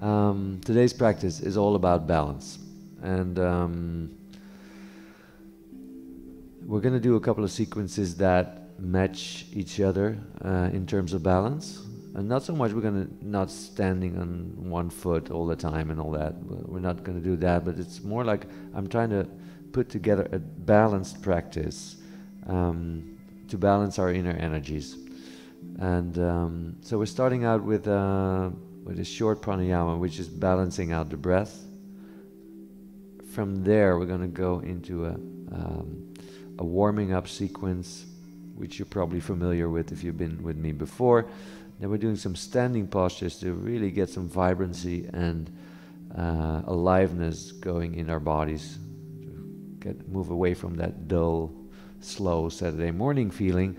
Um, today's practice is all about balance. And um, we're going to do a couple of sequences that match each other uh, in terms of balance. And not so much we're going to not standing on one foot all the time and all that. We're not going to do that, but it's more like I'm trying to put together a balanced practice um, to balance our inner energies. And um, so we're starting out with, uh, with a short pranayama, which is balancing out the breath. From there, we're going to go into a, um, a warming up sequence, which you're probably familiar with if you've been with me before. Then we're doing some standing postures to really get some vibrancy and uh, aliveness going in our bodies. To get move away from that dull, slow Saturday morning feeling.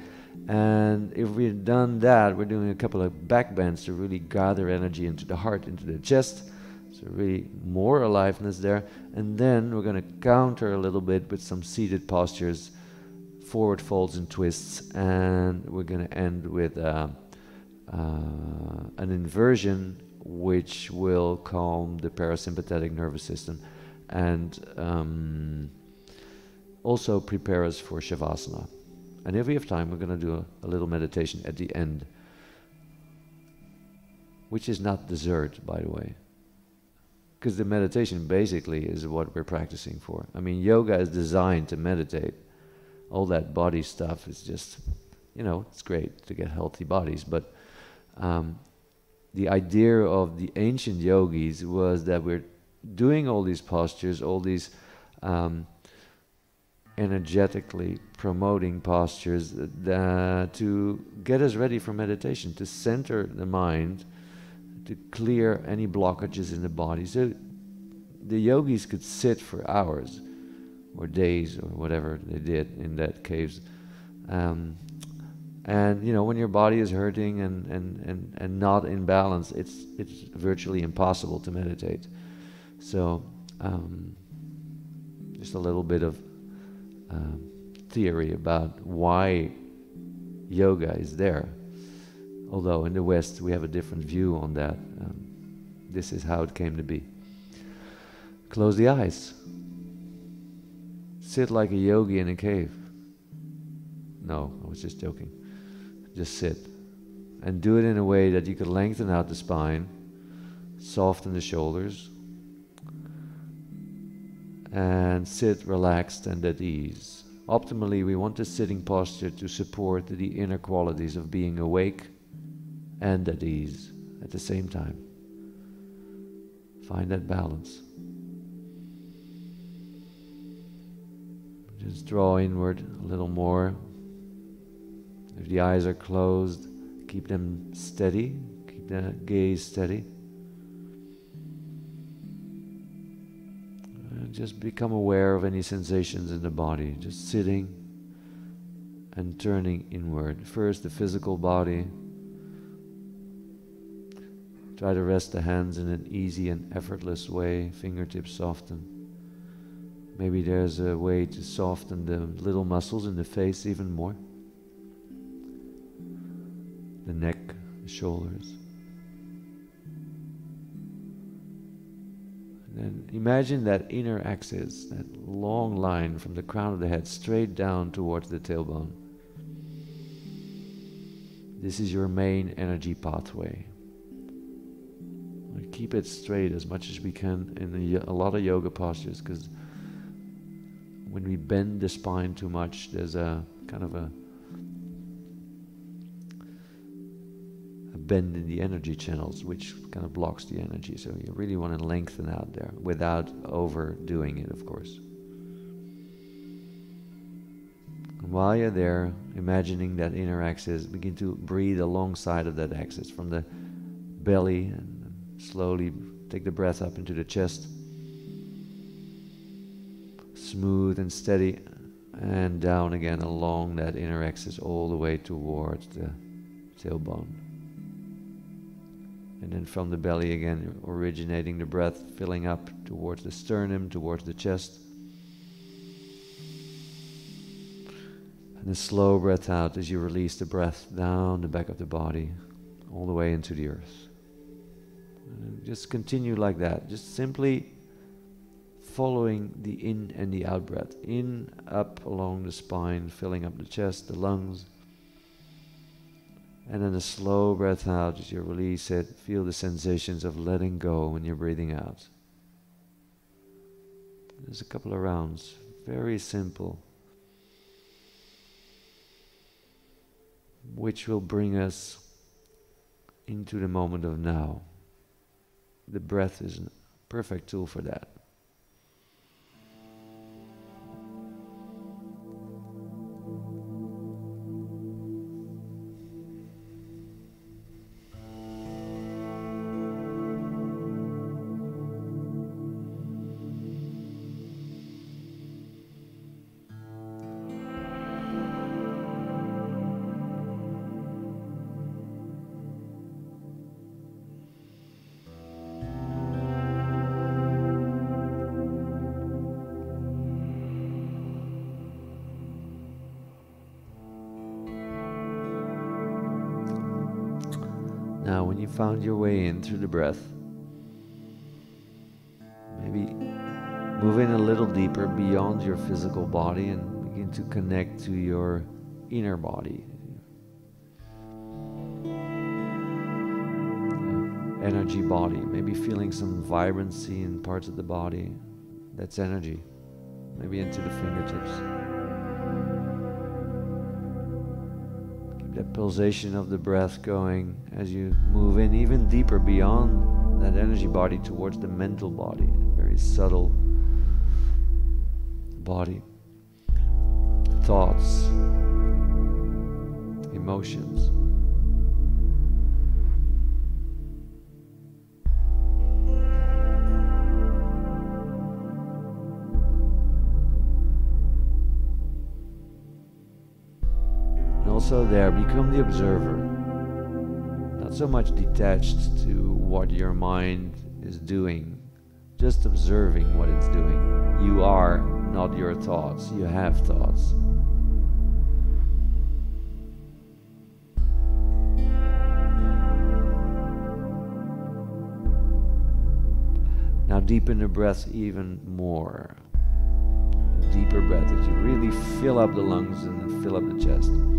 And if we've done that, we're doing a couple of back bends to really gather energy into the heart, into the chest. So really more aliveness there. And then we're going to counter a little bit with some seated postures, forward folds and twists. And we're going to end with uh, uh, an inversion which will calm the parasympathetic nervous system and um, also prepare us for Shavasana. And if we have time, we're going to do a, a, little meditation at the end, which is not dessert, by the way. Because the meditation basically is what we're practicing for. I mean, yoga is designed to meditate. All that body stuff is just, you know, it's great to get healthy bodies, but um, the idea of the ancient yogis was that we're doing all these postures, all these um, energetically promoting postures uh, to get us ready for meditation, to center the mind, to clear any blockages in the body. So the yogis could sit for hours or days or whatever they did in that caves. Um, and you know, when your body is hurting and, and, and, and not in balance, it's it's virtually impossible to meditate. So um, just a little bit of um, theory about why yoga is there. Although in the West we have a different view on that. Um, this is how it came to be. Close the eyes. Sit like a yogi in a cave. No, I was just joking. Just sit. And do it in a way that you can lengthen out the spine, soften the shoulders, and sit relaxed and at ease. Optimally, we want the sitting posture to support the inner qualities of being awake and at ease at the same time. Find that balance. Just draw inward a little more. If the eyes are closed, keep them steady, keep the gaze steady. Just become aware of any sensations in the body, just sitting and turning inward. First, the physical body. Try to rest the hands in an easy and effortless way, fingertips soften. Maybe there's a way to soften the little muscles in the face even more the neck, the shoulders. And imagine that inner axis, that long line from the crown of the head straight down towards the tailbone. This is your main energy pathway. We keep it straight as much as we can in the, a lot of yoga postures because when we bend the spine too much, there's a kind of a bend in the energy channels, which kind of blocks the energy. So you really want to lengthen out there without overdoing it, of course. And while you're there, imagining that inner axis, begin to breathe alongside of that axis from the belly and slowly take the breath up into the chest. Smooth and steady, and down again along that inner axis all the way towards the tailbone. And then from the belly again, originating the breath, filling up towards the sternum, towards the chest. And a slow breath out as you release the breath down the back of the body, all the way into the earth. just continue like that. Just simply following the in and the out breath. In, up along the spine, filling up the chest, the lungs. And then a slow breath out as you release it. Feel the sensations of letting go when you're breathing out. There's a couple of rounds. Very simple. Which will bring us into the moment of now. The breath is a perfect tool for that. You found your way in through the breath, maybe move in a little deeper beyond your physical body and begin to connect to your inner body. Uh, energy body, maybe feeling some vibrancy in parts of the body. That's energy. Maybe into the fingertips. Pulsation of the breath going as you move in even deeper beyond that energy body towards the mental body, very subtle body, thoughts, emotions. Also there, become the observer. Not so much detached to what your mind is doing, just observing what it's doing. You are not your thoughts, you have thoughts. Now deepen the breath even more. Deeper breath as you really fill up the lungs and fill up the chest.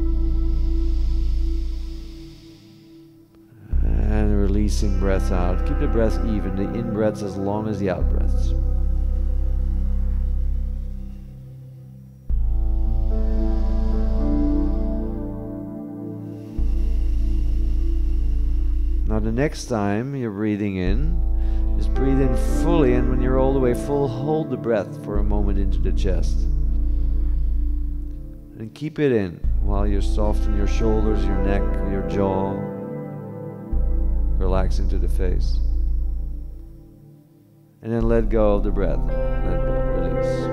Releasing breath out. Keep the breath even, the in breaths as long as the out breaths. Now, the next time you're breathing in, just breathe in fully, and when you're all the way full, hold the breath for a moment into the chest. And keep it in while you soften your shoulders, your neck, your jaw relax into the face. And then let go of the breath. Let go, release.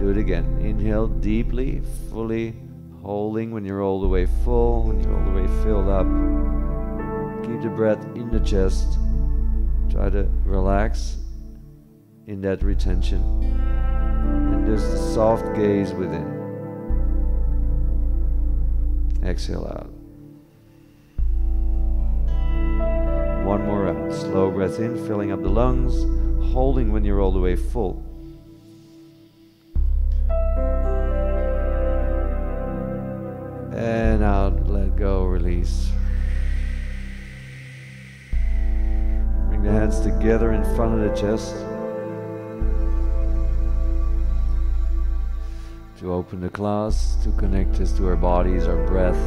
Do it again. Inhale deeply, fully holding when you're all the way full, when you're all the way filled up. Keep the breath in the chest. Try to relax in that retention. And just a soft gaze within. Exhale out. One more round. Slow breath in, filling up the lungs, holding when you're all the way full. And out, let go, release. Bring the hands together in front of the chest. To open the class, to connect us to our bodies, our breath,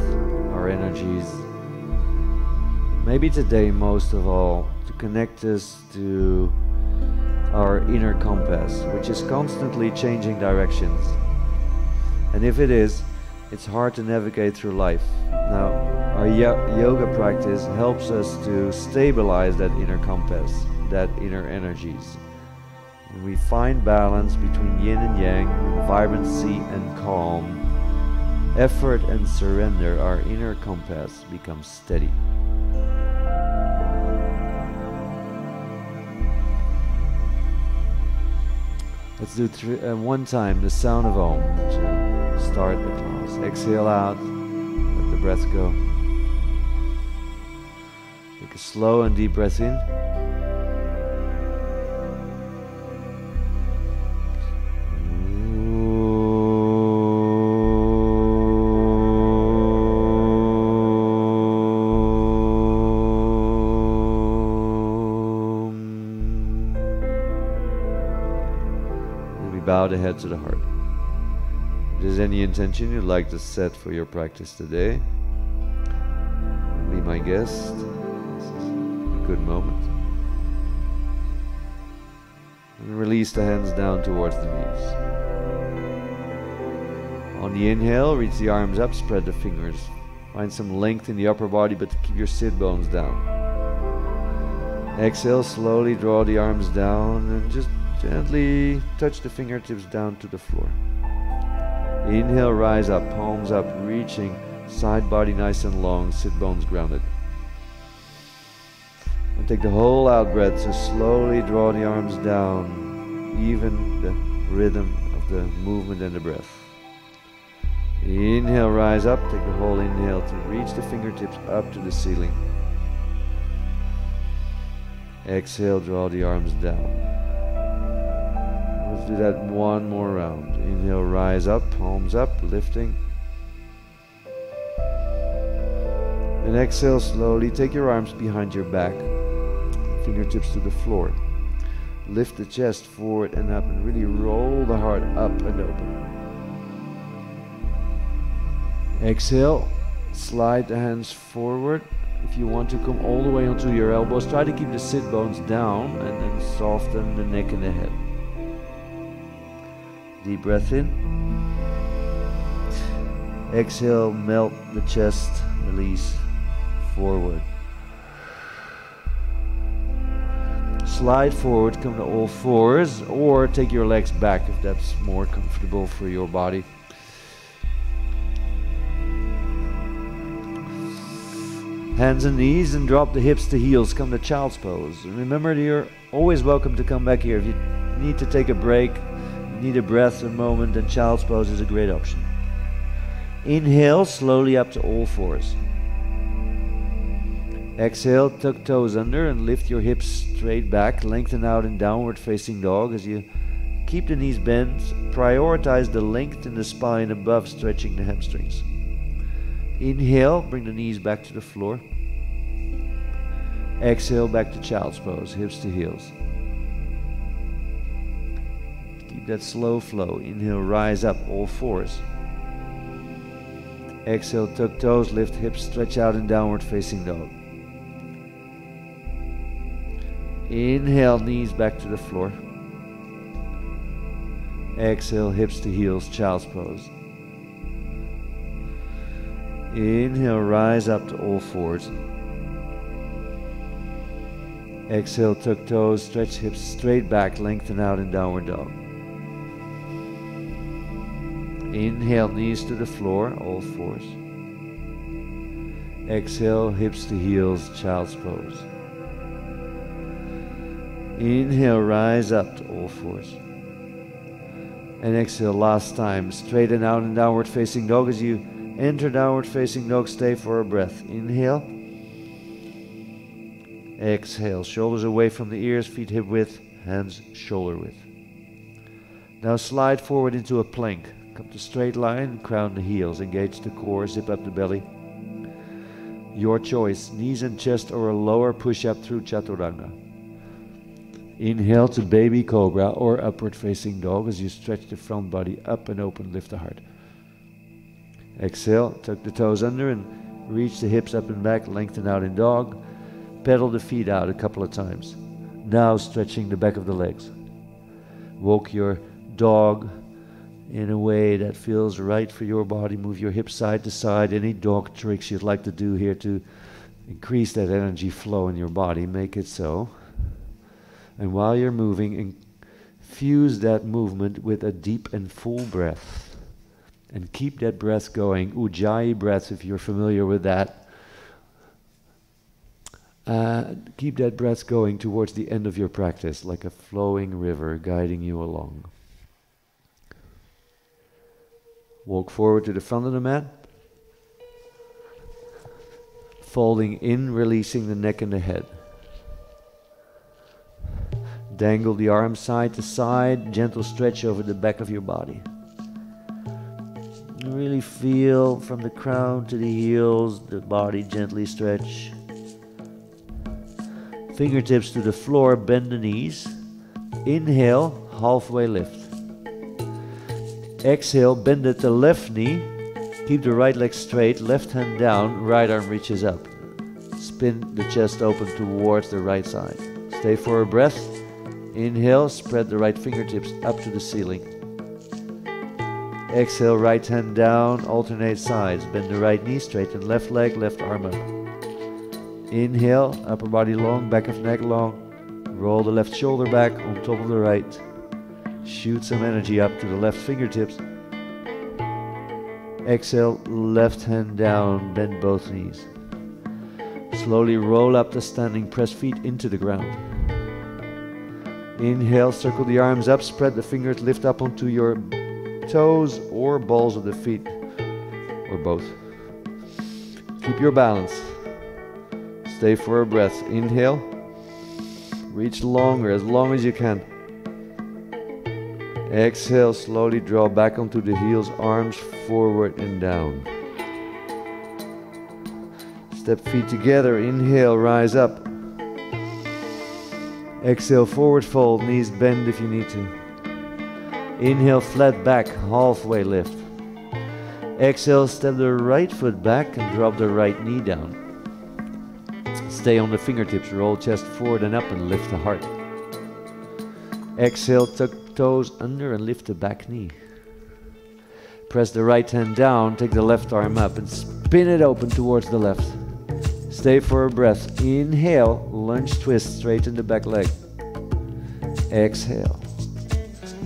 our energies. Maybe today, most of all, to connect us to our inner compass, which is constantly changing directions. And if it is, it's hard to navigate through life. Now, our yoga practice helps us to stabilize that inner compass, that inner energies. And we find balance between yin and yang, vibrancy and calm, effort and surrender, our inner compass becomes steady. Let's do three, uh, one time the sound of Om to start the class. Exhale out, let the breath go. Take a slow and deep breath in. Head to the heart. If there's any intention you'd like to set for your practice today, be my guest. This is a good moment. And release the hands down towards the knees. On the inhale, reach the arms up, spread the fingers. Find some length in the upper body, but keep your sit bones down. Exhale, slowly draw the arms down and just Gently touch the fingertips down to the floor. Inhale, rise up, palms up, reaching, side body nice and long, sit bones grounded. And take the whole out breath, so slowly draw the arms down, even the rhythm of the movement and the breath. Inhale, rise up, take the whole inhale to reach the fingertips up to the ceiling. Exhale, draw the arms down do that one more round. Inhale, rise up, palms up, lifting. And exhale slowly. Take your arms behind your back, fingertips to the floor. Lift the chest forward and up, and really roll the heart up and open. Exhale, slide the hands forward. If you want to come all the way onto your elbows, try to keep the sit bones down and then soften the neck and the head. Deep breath in. Exhale, melt the chest, release forward. Slide forward, come to all fours, or take your legs back if that's more comfortable for your body. Hands and knees and drop the hips to heels. Come to child's pose. remember, you're always welcome to come back here. If you need to take a break, need a breath a moment, then child's pose is a great option. Inhale slowly up to all fours. Exhale, tuck toes under and lift your hips straight back. Lengthen out in downward facing dog as you keep the knees bent. Prioritize the length in the spine above stretching the hamstrings. Inhale, bring the knees back to the floor. Exhale, back to child's pose, hips to heels that slow flow. Inhale, rise up, all fours. Exhale, tuck toes, lift hips, stretch out in downward facing dog. Inhale, knees back to the floor. Exhale, hips to heels, child's pose. Inhale, rise up to all fours. Exhale, tuck toes, stretch hips straight back, lengthen out in downward dog. Inhale, knees to the floor, all fours. Exhale, hips to heels, child's pose. Inhale, rise up to all fours. And exhale, last time, straighten out in downward facing dog as you enter downward facing dog. Stay for a breath. Inhale. Exhale, shoulders away from the ears, feet hip width, hands shoulder width. Now slide forward into a plank. Come to straight line, crown the heels, engage the core, zip up the belly. Your choice, knees and chest or a lower push up through chaturanga. Inhale to baby cobra or upward facing dog as you stretch the front body up and open, lift the heart. Exhale, tuck the toes under and reach the hips up and back, lengthen out in dog. Pedal the feet out a couple of times. Now stretching the back of the legs. Walk your dog in a way that feels right for your body. Move your hips side to side. Any dog tricks you'd like to do here to increase that energy flow in your body, make it so. And while you're moving, infuse that movement with a deep and full breath. And keep that breath going. Ujjayi breath, if you're familiar with that. Uh, keep that breath going towards the end of your practice, like a flowing river guiding you along. Walk forward to the front of the mat. Folding in, releasing the neck and the head. Dangle the arms side to side, gentle stretch over the back of your body. Really feel from the crown to the heels, the body gently stretch. Fingertips to the floor, bend the knees. Inhale, halfway lift. Exhale, bend at the left knee. Keep the right leg straight, left hand down, right arm reaches up. Spin the chest open towards the right side. Stay for a breath. Inhale, spread the right fingertips up to the ceiling. Exhale, right hand down, alternate sides. Bend the right knee, straighten left leg, left arm up. Inhale, upper body long, back of neck long. Roll the left shoulder back on top of the right. Shoot some energy up to the left fingertips. Exhale, left hand down, bend both knees. Slowly roll up the standing, press feet into the ground. Inhale, circle the arms up, spread the fingers, lift up onto your toes or balls of the feet, or both. Keep your balance. Stay for a breath. Inhale. Reach longer, as long as you can. Exhale, slowly draw back onto the heels, arms forward and down. Step feet together. Inhale, rise up. Exhale, forward fold, knees bend if you need to. Inhale, flat back, halfway lift. Exhale, step the right foot back and drop the right knee down. Stay on the fingertips, roll chest forward and up and lift the heart. Exhale, tuck toes under and lift the back knee. Press the right hand down, take the left arm up and spin it open towards the left. Stay for a breath. Inhale, lunge twist, straighten the back leg. Exhale.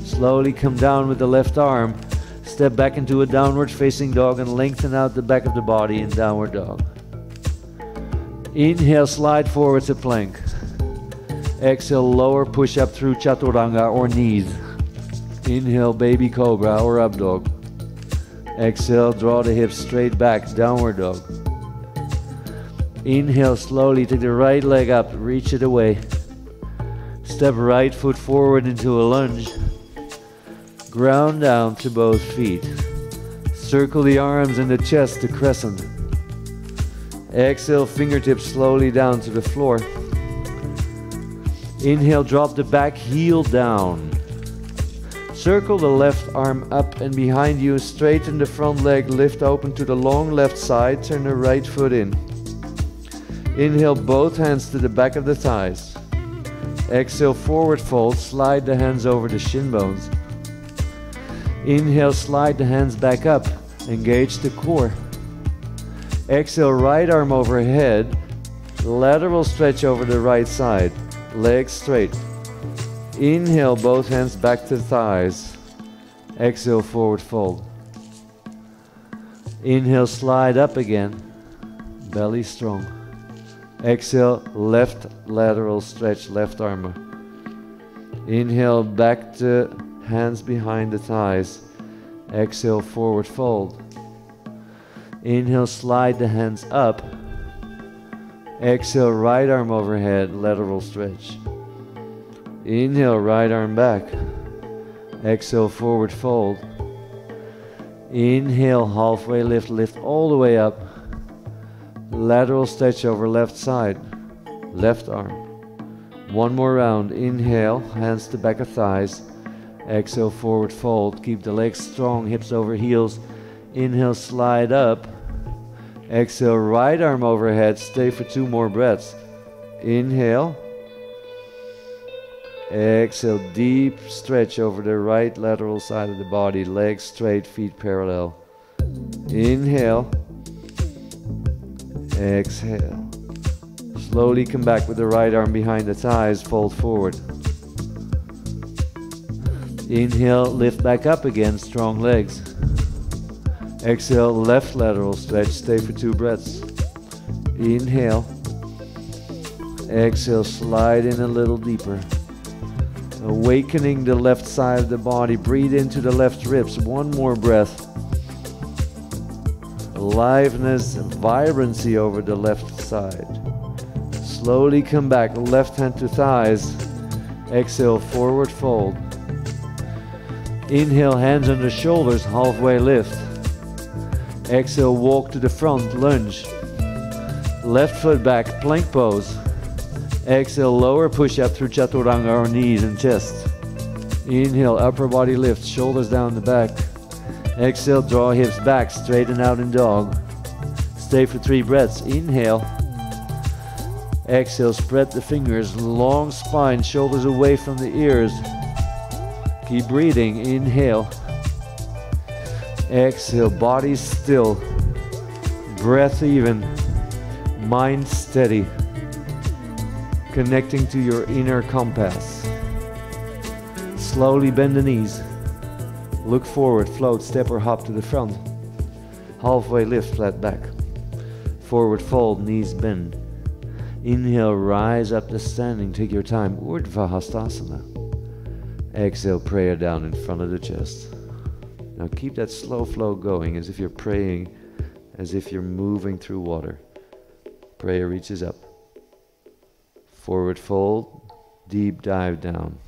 Slowly come down with the left arm. Step back into a downward facing dog and lengthen out the back of the body in downward dog. Inhale, slide forward to plank. Exhale, lower push up through chaturanga or knees. Inhale, baby cobra or up dog. Exhale, draw the hips straight back, downward dog. Inhale, slowly take the right leg up, reach it away. Step right foot forward into a lunge. Ground down to both feet. Circle the arms and the chest to crescent. Exhale, fingertips slowly down to the floor. Inhale, drop the back heel down. Circle the left arm up and behind you, straighten the front leg, lift open to the long left side, turn the right foot in. Inhale, both hands to the back of the thighs. Exhale, forward fold, slide the hands over the shin bones. Inhale, slide the hands back up, engage the core. Exhale, right arm overhead. Lateral stretch over the right side. Legs straight. Inhale, both hands back to the thighs. Exhale, forward fold. Inhale, slide up again. Belly strong. Exhale, left lateral stretch, left arm. Inhale, back to hands behind the thighs. Exhale, forward fold. Inhale, slide the hands up. Exhale, right arm overhead, lateral stretch. Inhale, right arm back. Exhale, forward fold. Inhale, halfway lift, lift all the way up. Lateral stretch over left side, left arm. One more round. Inhale, hands to back of thighs. Exhale, forward fold. Keep the legs strong, hips over heels. Inhale, slide up. Exhale, right arm overhead. Stay for two more breaths. Inhale. Exhale, deep stretch over the right lateral side of the body. Legs straight, feet parallel. Inhale. Exhale. Slowly come back with the right arm behind the thighs. Fold forward. Inhale, lift back up again. Strong legs. Exhale, left lateral stretch. Stay for two breaths. Inhale. Exhale, slide in a little deeper. Awakening the left side of the body. Breathe into the left ribs. One more breath. aliveness and vibrancy over the left side. Slowly come back, left hand to thighs. Exhale, forward fold. Inhale, hands on the shoulders, halfway lift. Exhale, walk to the front, lunge. Left foot back, plank pose. Exhale, lower push up through chaturanga or knees and chest. Inhale, upper body lift, shoulders down the back. Exhale, draw hips back, straighten out in dog. Stay for three breaths. Inhale. Exhale, spread the fingers, long spine, shoulders away from the ears. Keep breathing. Inhale. Exhale, body still. Breath even. Mind steady. Connecting to your inner compass. Slowly bend the knees. Look forward, float, step or hop to the front. Halfway lift, flat back. Forward fold, knees bend. Inhale, rise up to standing. Take your time. Urdhva Hastasana. Exhale, prayer down in front of the chest. Now keep that slow flow going as if you're praying, as if you're moving through water. Prayer reaches up. Forward fold, deep dive down.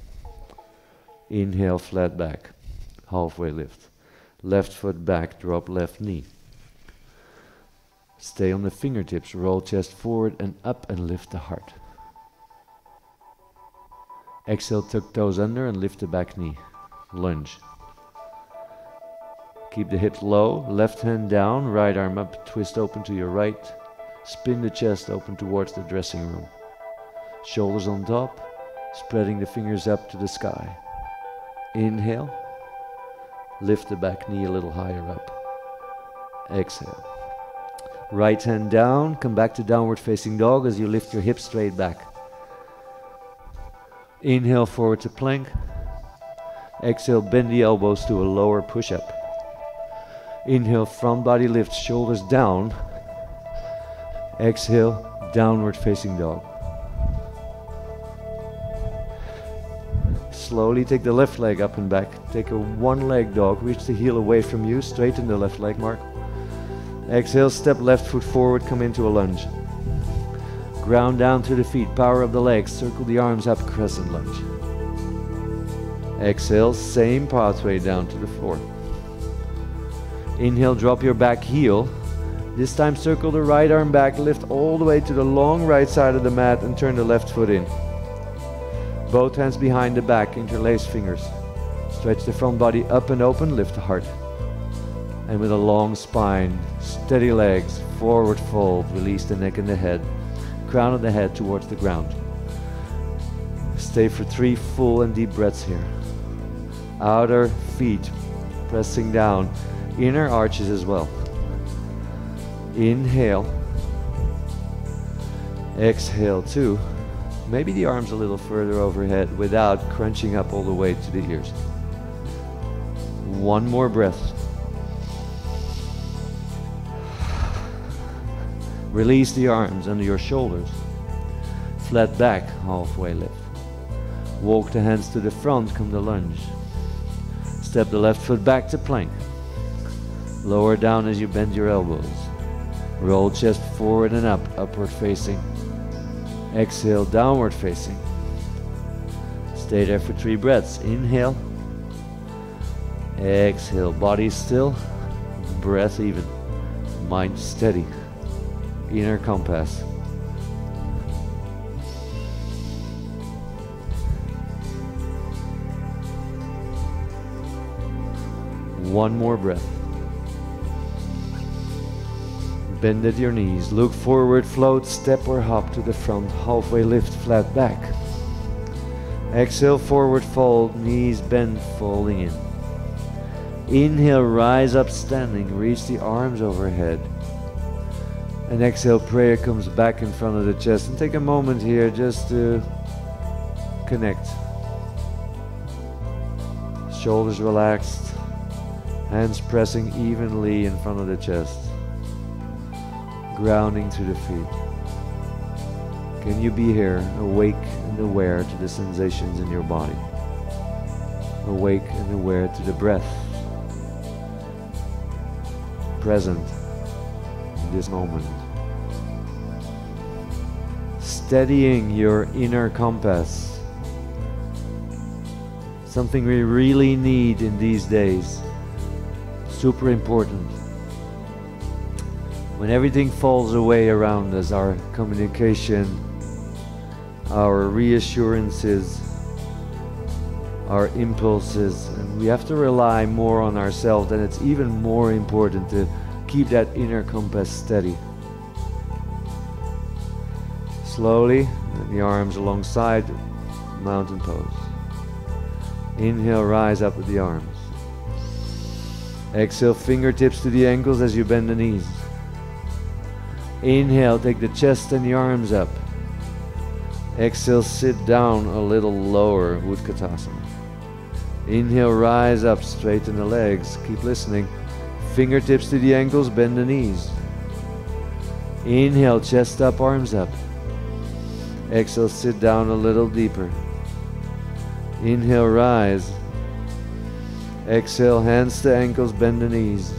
Inhale, flat back. Halfway lift. Left foot back, drop left knee. Stay on the fingertips, roll chest forward and up and lift the heart. Exhale, tuck toes under and lift the back knee. Lunge. Keep the hips low, left hand down, right arm up, twist open to your right. Spin the chest open towards the dressing room. Shoulders on top, spreading the fingers up to the sky. Inhale. Lift the back knee a little higher up. Exhale. Right hand down, come back to downward facing dog as you lift your hips straight back. Inhale forward to plank. Exhale, bend the elbows to a lower push up. Inhale, front body lift, shoulders down. Exhale, downward facing dog. Slowly take the left leg up and back. Take a one leg dog, reach the heel away from you, straighten the left leg mark. Exhale, step left foot forward, come into a lunge. Ground down to the feet, power of the legs, circle the arms up, crescent lunge. Exhale, same pathway down to the floor. Inhale, drop your back heel. This time circle the right arm back, lift all the way to the long right side of the mat and turn the left foot in. Both hands behind the back, interlace fingers. Stretch the front body up and open, lift the heart. And with a long spine, steady legs, forward fold, release the neck and the head, crown of the head towards the ground. Stay for three full and deep breaths here. Outer feet pressing down, inner arches as well. Inhale. Exhale, two. Maybe the arms a little further overhead without crunching up all the way to the ears. One more breath. Release the arms under your shoulders. Flat back, halfway lift. Walk the hands to the front, come to lunge. Step the left foot back to plank. Lower down as you bend your elbows. Roll chest forward and up, upward facing. Exhale, downward facing. Stay there for three breaths. Inhale. Exhale, body still, breath even, mind steady inner compass. One more breath. Bend at your knees. Look forward, float, step or hop to the front. Halfway lift, flat back. Exhale, forward fold, knees bend, folding in. Inhale, rise up standing, reach the arms overhead. And exhale, prayer comes back in front of the chest. And take a moment here just to connect. Shoulders relaxed, hands pressing evenly in front of the chest, grounding to the feet. Can you be here, awake and aware to the sensations in your body? Awake and aware to the breath. Present in this moment. Steadying your inner compass. Something we really need in these days. Super important. When everything falls away around us, our communication, our reassurances, our impulses, and we have to rely more on ourselves, and it's even more important to keep that inner compass steady. Slowly, the arms alongside mountain pose. Inhale, rise up with the arms. Exhale, fingertips to the ankles as you bend the knees. Inhale, take the chest and the arms up. Exhale, sit down a little lower, Utkatasana. Inhale, rise up, straighten the legs. Keep listening. Fingertips to the ankles, bend the knees. Inhale, chest up, arms up. Exhale, sit down a little deeper. Inhale, rise. Exhale, hands to ankles, bend the knees.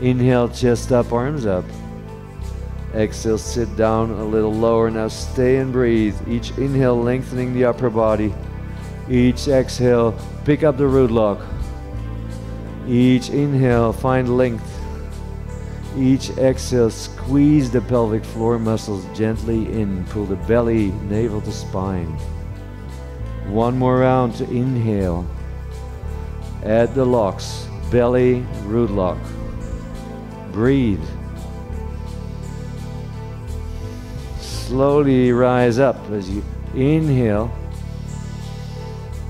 Inhale, chest up, arms up. Exhale, sit down a little lower. Now stay and breathe. Each inhale, lengthening the upper body. Each exhale, pick up the root lock. Each inhale, find length. Each exhale, squeeze the pelvic floor muscles gently in. Pull the belly, navel to spine. One more round to inhale. Add the locks, belly, root lock. Breathe. Slowly rise up as you inhale.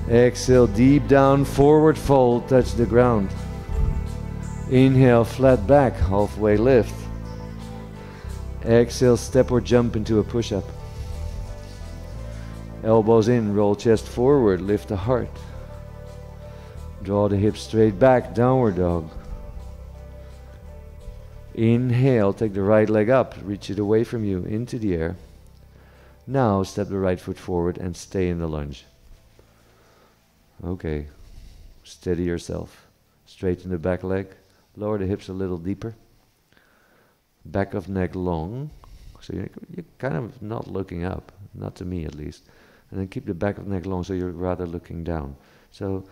Exhale, deep down, forward fold, touch the ground. Inhale, flat back, halfway lift. Exhale, step or jump into a push up. Elbows in, roll chest forward, lift the heart. Draw the hips straight back, downward dog. Inhale, take the right leg up, reach it away from you into the air. Now step the right foot forward and stay in the lunge. Okay, steady yourself. Straighten the back leg, lower the hips a little deeper. Back of neck long, so you're, you're kind of not looking up, not to me at least. And then keep the back of neck long so you're rather looking down. So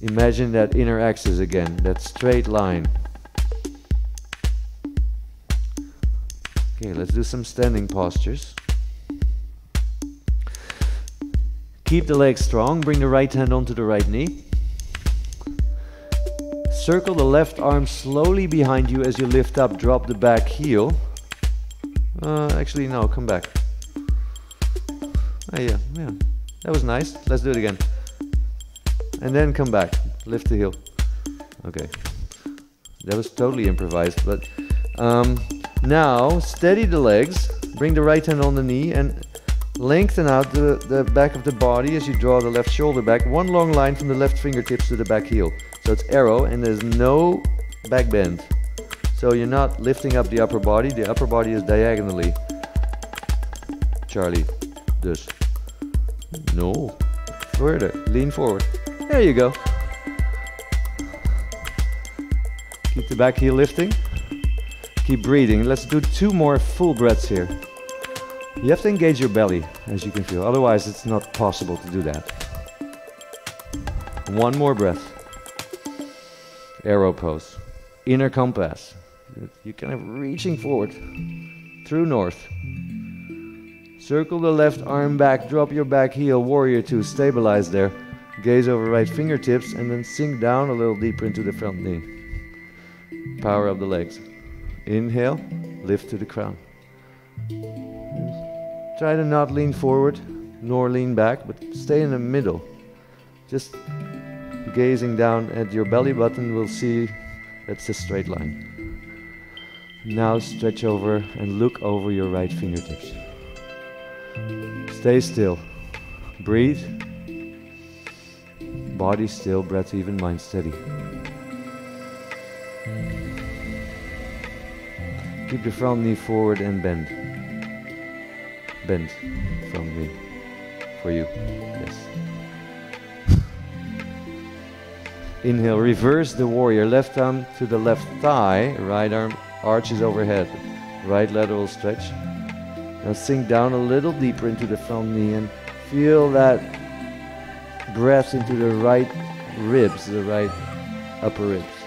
imagine that inner axis again, that straight line. Okay, let's do some standing postures. Keep the legs strong. Bring the right hand onto the right knee. Circle the left arm slowly behind you as you lift up. Drop the back heel. Uh, actually, no, come back. Oh, yeah, yeah. That was nice. Let's do it again. And then come back. Lift the heel. Okay. That was totally improvised, but um, now steady the legs. Bring the right hand on the knee and Lengthen out the, the back of the body as you draw the left shoulder back. One long line from the left fingertips to the back heel. So it's arrow and there's no back bend. So you're not lifting up the upper body. The upper body is diagonally. Charlie, dus. No. Further. Lean forward. There you go. Keep the back heel lifting. Keep breathing. Let's do two more full breaths here. You have to engage your belly, as you can feel. Otherwise, it's not possible to do that. One more breath. Arrow pose. Inner compass. You're kind of reaching forward through north. Circle the left arm back, drop your back heel, warrior two, stabilize there. Gaze over right fingertips and then sink down a little deeper into the front knee. Power up the legs. Inhale, lift to the crown. Try to not lean forward nor lean back, but stay in the middle. Just gazing down at your belly button will see it's a straight line. Now stretch over and look over your right fingertips. Stay still. Breathe. Body still, breath even, mind steady. Keep the front knee forward and bend bend from me for you. Yes. Inhale, reverse the warrior. Left arm to the left thigh, right arm arches overhead. Right lateral stretch. Now sink down a little deeper into the front knee and feel that breath into the right ribs, the right upper ribs.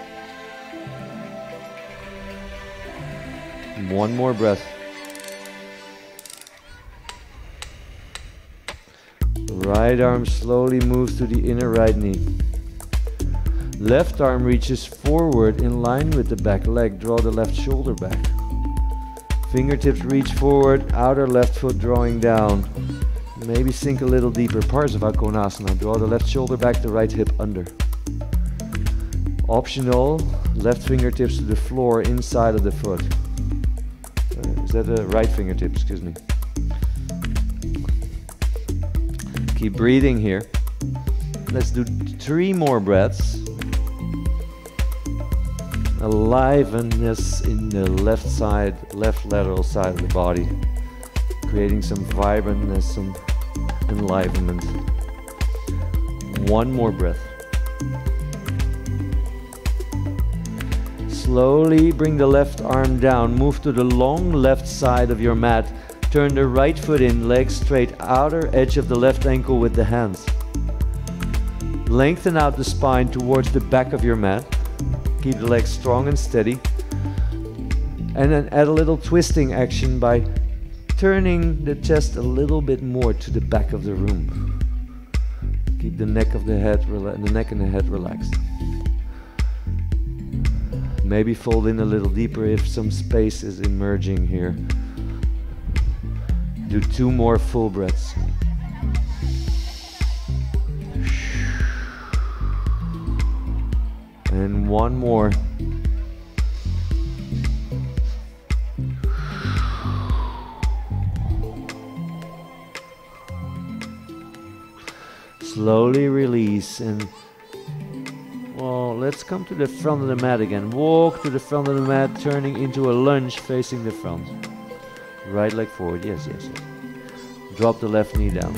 One more breath. Right arm slowly moves to the inner right knee. Left arm reaches forward in line with the back leg. Draw the left shoulder back. Fingertips reach forward, outer left foot drawing down. Maybe sink a little deeper. Parsva Konasana. Draw the left shoulder back, the right hip under. Optional, left fingertips to the floor inside of the foot. Is that a right fingertip? Excuse me. Keep breathing here. Let's do three more breaths. Aliveness in the left side, left lateral side of the body, creating some vibrantness, some enlivenment. One more breath. Slowly bring the left arm down. Move to the long left side of your mat Turn the right foot in, leg straight, outer edge of the left ankle with the hands. Lengthen out the spine towards the back of your mat. Keep the legs strong and steady. And then add a little twisting action by turning the chest a little bit more to the back of the room. Keep the neck of the head, the neck and the head relaxed. Maybe fold in a little deeper if some space is emerging here. Do two more full breaths. And one more. Slowly release and let's come to the front of the mat again. Walk to the front of the mat, turning into a lunge facing the front. Right leg forward. Yes, yes, yes. Drop the left knee down.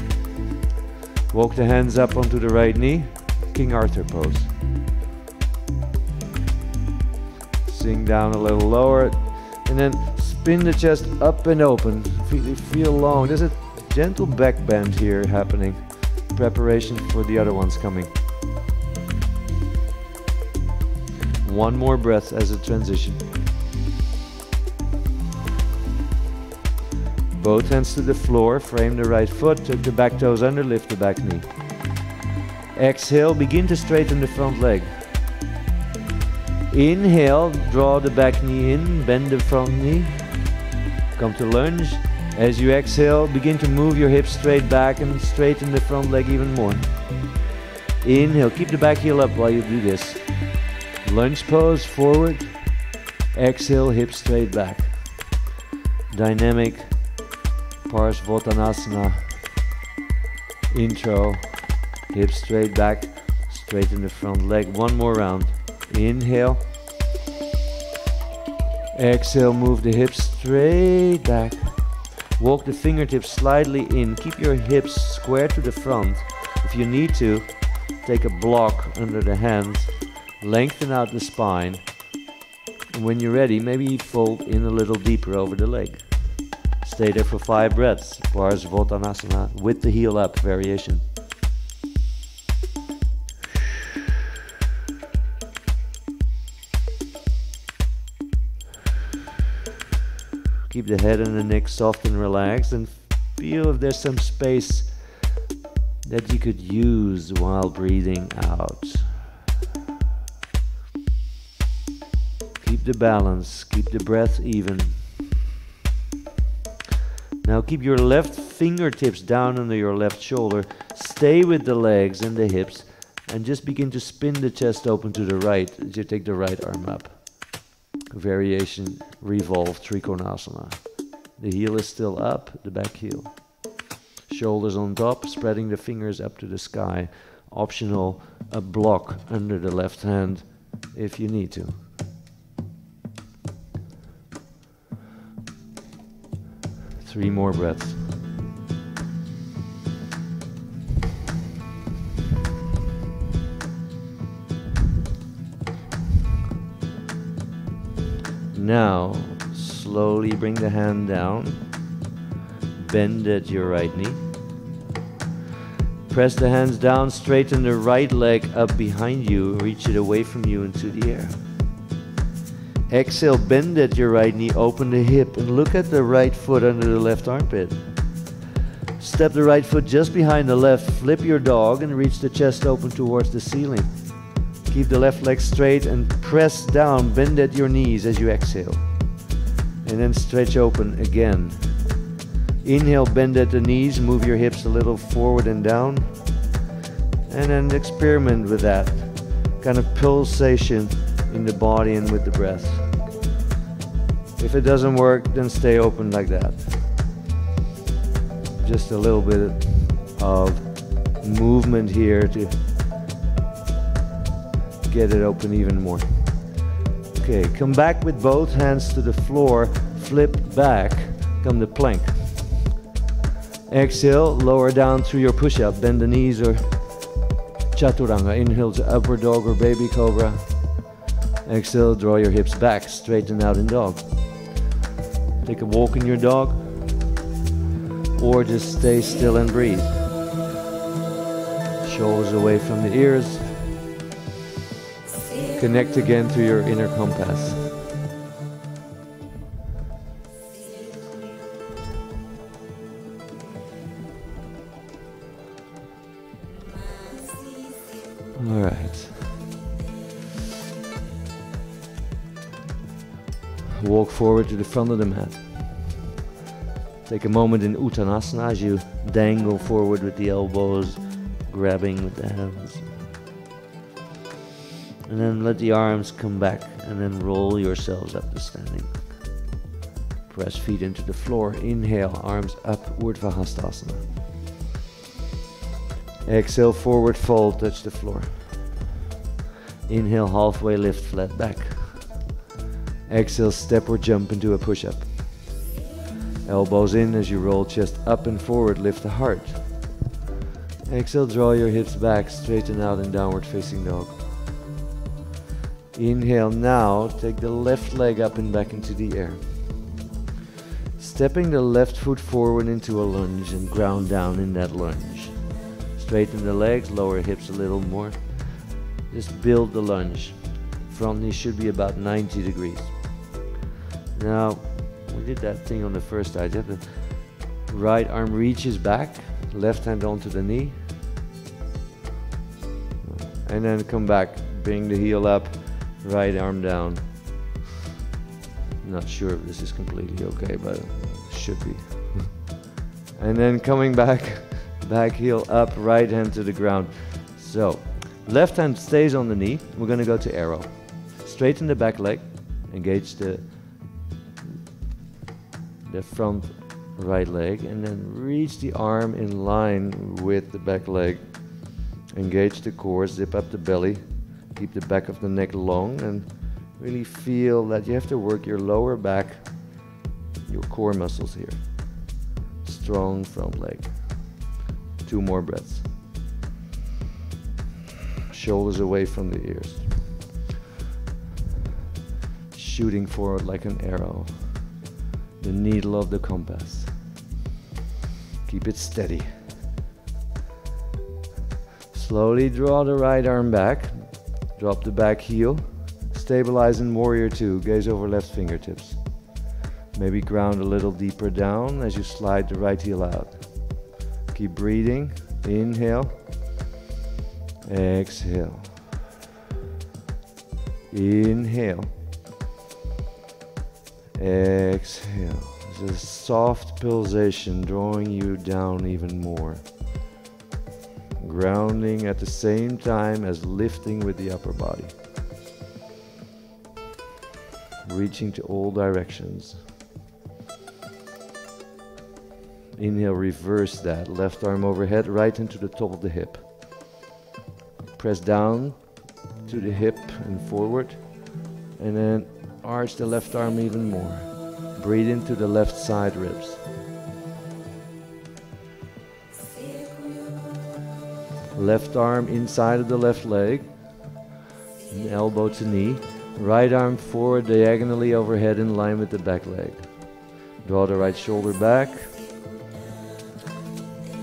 Walk the hands up onto the right knee. King Arthur pose. Sink down a little lower. And then spin the chest up and open. Feel, feel long. There's a gentle back bend here happening. Preparation for the other ones coming. One more breath as a transition. Both hands to the floor, frame the right foot, tuck the back toes under, lift the back knee. Exhale, begin to straighten the front leg. Inhale, draw the back knee in, bend the front knee. Come to lunge. As you exhale, begin to move your hips straight back and straighten the front leg even more. Inhale, keep the back heel up while you do this. Lunge pose, forward. Exhale, hips straight back. Dynamic Parsvottanasana. Intro. Hips straight back. Straighten the front leg. One more round. Inhale. Exhale, move the hips straight back. Walk the fingertips slightly in. Keep your hips square to the front. If you need to, take a block under the hands. Lengthen out the spine. And when you're ready, maybe fold in a little deeper over the leg. Stay there for five breaths. Parsvottanasana with the heel up variation. Keep the head and the neck soft and relaxed and feel if there's some space that you could use while breathing out. Keep the balance, keep the breath even. Now keep your left fingertips down under your left shoulder. Stay with the legs and the hips and just begin to spin the chest open to the right as you take the right arm up. Variation revolve Trikonasana. The heel is still up, the back heel. Shoulders on top, spreading the fingers up to the sky. Optional, a block under the left hand if you need to. Three more breaths. Now, slowly bring the hand down. Bend at your right knee. Press the hands down, straighten the right leg up behind you, reach it away from you into the air. Exhale, bend at your right knee, open the hip, and look at the right foot under the left armpit. Step the right foot just behind the left, flip your dog, and reach the chest open towards the ceiling. Keep the left leg straight and press down, bend at your knees as you exhale. And then stretch open again. Inhale, bend at the knees, move your hips a little forward and down. And then experiment with that kind of pulsation in the body and with the breath. If it doesn't work, then stay open like that. Just a little bit of movement here to get it open even more. Okay, come back with both hands to the floor, flip back, come to plank. Exhale, lower down through your push up, bend the knees or chaturanga. Inhale to upward dog or baby cobra. Exhale, draw your hips back, straighten out in dog. Take a walk in your dog, or just stay still and breathe. Shoulders away from the ears. Connect again to your inner compass. Walk forward to the front of the mat. Take a moment in Uttanasana as you dangle forward with the elbows, grabbing with the hands. And then let the arms come back and then roll yourselves up to standing. Press feet into the floor. Inhale, arms up, Urdhva Hastasana. Exhale, forward fold, touch the floor. Inhale, halfway lift, flat back. Exhale, step or jump into a push up. Elbows in as you roll chest up and forward, lift the heart. Exhale, draw your hips back, straighten out in downward facing dog. Inhale now, take the left leg up and back into the air. Stepping the left foot forward into a lunge and ground down in that lunge. Straighten the legs, lower hips a little more. Just build the lunge. Front knee should be about 90 degrees. Now, we did that thing on the first side. The right arm reaches back, left hand onto the knee. And then come back, bring the heel up, right arm down. Not sure if this is completely okay, but should be. and then coming back, back heel up, right hand to the ground. So, left hand stays on the knee. We're to go to arrow. Straighten the back leg, engage the the front right leg, and then reach the arm in line with the back leg. Engage the core, zip up the belly, keep the back of the neck long, and really feel that you have to work your lower back, your core muscles here. Strong front leg. Two more breaths. Shoulders away from the ears. Shooting forward like an arrow. The needle of the compass. Keep it steady. Slowly draw the right arm back. Drop the back heel. Stabilize in warrior two. Gaze over left fingertips. Maybe ground a little deeper down as you slide the right heel out. Keep breathing. Inhale. Exhale. Inhale. Exhale. A soft pulsation drawing you down even more. Grounding at the same time as lifting with the upper body. Reaching to all directions. Inhale, reverse that. Left arm overhead, right into the top of the hip. Press down to the hip and forward. And then arch the left arm even more. Breathe into the left side ribs. Left arm inside of the left leg. Elbow to knee. Right arm forward diagonally overhead in line with the back leg. Draw the right shoulder back.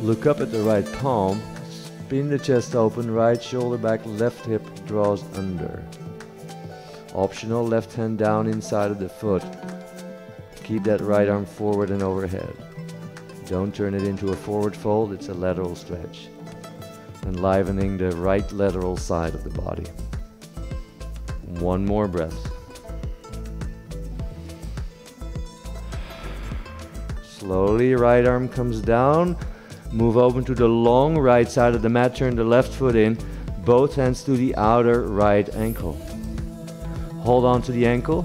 Look up at the right palm. Spin the chest open, right shoulder back, left hip draws under. Optional left hand down inside of the foot. Keep that right arm forward and overhead. Don't turn it into a forward fold, it's a lateral stretch. Enlivening the right lateral side of the body. One more breath. Slowly, right arm comes down. Move open to the long right side of the mat. Turn the left foot in. Both hands to the outer right ankle. Hold on to the ankle.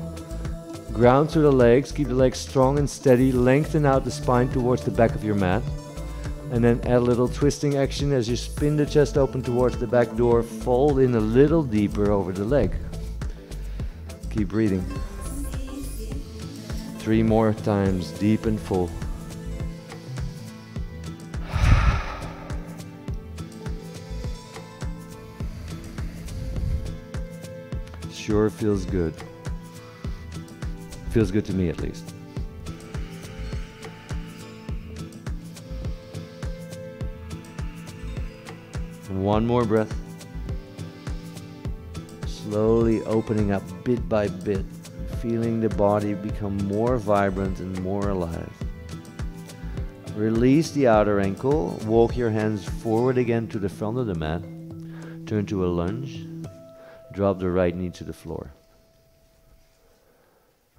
Ground to the legs. Keep the legs strong and steady. Lengthen out the spine towards the back of your mat. And then add a little twisting action as you spin the chest open towards the back door. Fold in a little deeper over the leg. Keep breathing. Three more times, deep and full. Sure feels good. Feels good to me at least. One more breath slowly opening up bit by bit, feeling the body become more vibrant and more alive. Release the outer ankle, walk your hands forward again to the front of the mat, turn to a lunge, drop the right knee to the floor.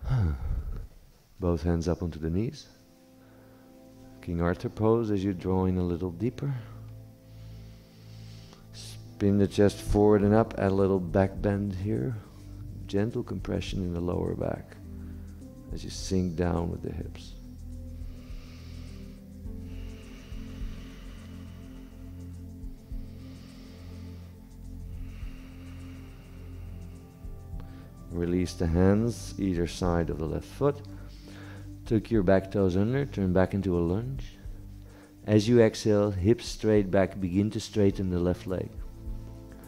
Both hands up onto the knees. King Arthur pose as you draw in a little deeper. Spin the chest forward and up, add a little back bend here. Gentle compression in the lower back as you sink down with the hips. Release the hands either side of the left foot. Tuck your back toes under, turn back into a lunge. As you exhale, hips straight back, begin to straighten the left leg.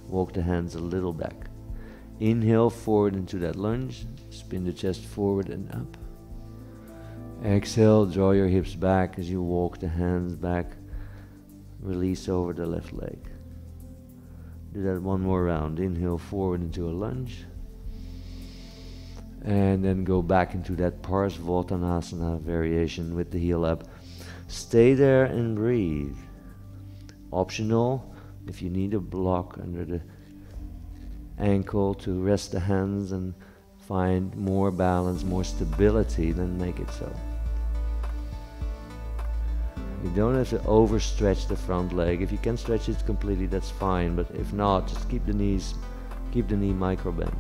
Walk the hands a little back. Inhale forward into that lunge. Spin the chest forward and up. Exhale, draw your hips back as you walk the hands back. Release over the left leg. Do that one more round. Inhale forward into a lunge. And then go back into that Parsvottanasana variation with the heel up. Stay there and breathe. Optional, if you need a block under the ankle to rest the hands and find more balance, more stability, then make it so. You don't have to overstretch the front leg. If you can stretch it completely, that's fine. But if not, just keep the knees, keep the knee micro bend.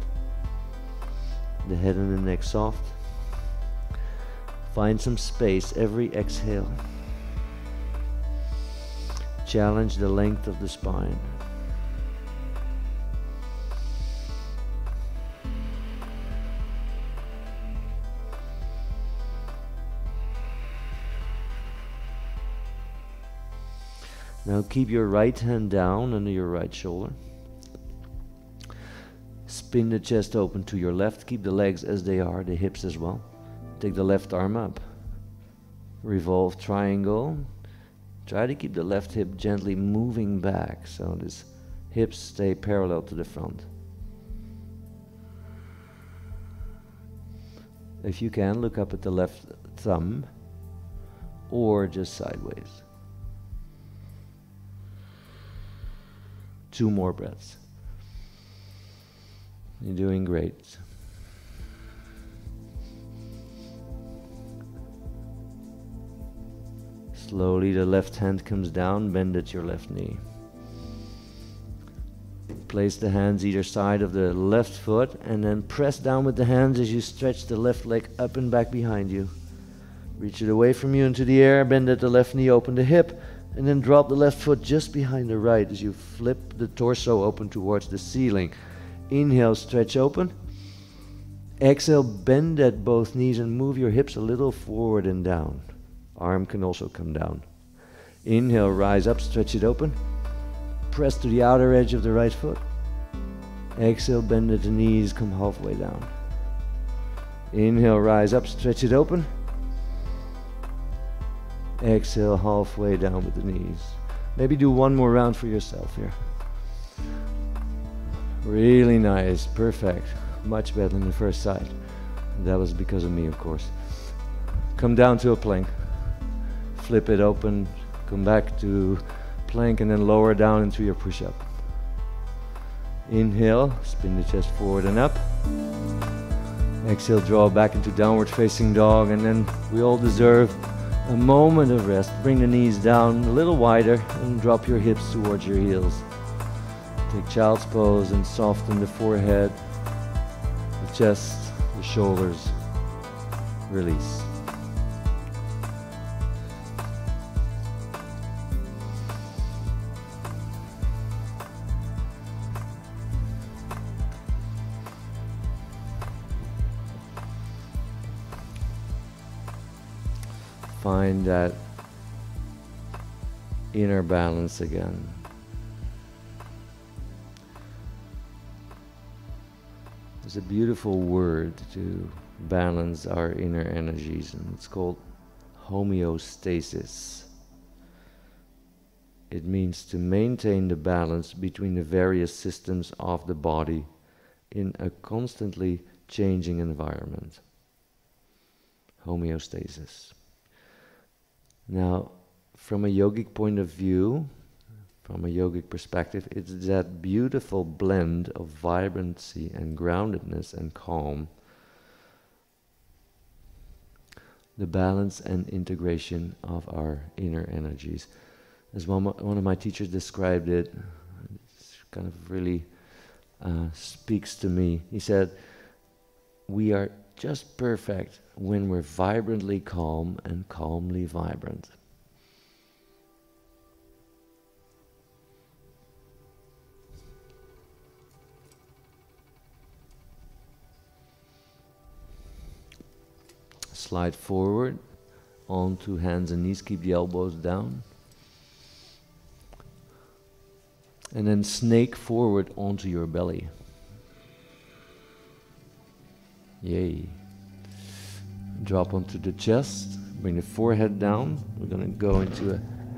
The head and the neck soft. Find some space every exhale. Challenge the length of the spine. Now keep your right hand down under your right shoulder. Spin the chest open to your left. Keep the legs as they are, the hips as well. Take the left arm up. Revolve triangle. Try to keep the left hip gently moving back so this hips stay parallel to the front. If you can, look up at the left thumb or just sideways. Two more breaths. You're doing great. Slowly, the left hand comes down, bend at your left knee. Place the hands either side of the left foot and then press down with the hands as you stretch the left leg up and back behind you. Reach it away from you into the air, bend at the left knee, open the hip, and then drop the left foot just behind the right as you flip the torso open towards the ceiling. Inhale, stretch open. Exhale, bend at both knees and move your hips a little forward and down. Arm can also come down. Inhale, rise up, stretch it open. Press to the outer edge of the right foot. Exhale, bend at the knees, come halfway down. Inhale, rise up, stretch it open. Exhale, halfway down with the knees. Maybe do one more round for yourself here. Really nice, perfect. Much better than the first side. That was because of me, of course. Come down to a plank. Flip it open, come back to plank, and then lower down into your push up. Inhale, spin the chest forward and up. Exhale, draw back into downward facing dog, and then we all deserve a moment of rest. Bring the knees down a little wider and drop your hips towards your heels. Take child's pose and soften the forehead, the chest, the shoulders. Release. Find that inner balance again. There's a beautiful word to balance our inner energies, and it's called homeostasis. It means to maintain the balance between the various systems of the body in a constantly changing environment. Homeostasis. Now, from a yogic point of view, from a yogic perspective, it's that beautiful blend of vibrancy and groundedness and calm. The balance and integration of our inner energies. As one, one of my teachers described it, it kind of really uh, speaks to me. He said, We are just perfect when we're vibrantly calm and calmly vibrant. Slide forward onto hands and knees, keep the elbows down. And then snake forward onto your belly. Yay. Drop onto the chest. Bring the forehead down. We're going to go into a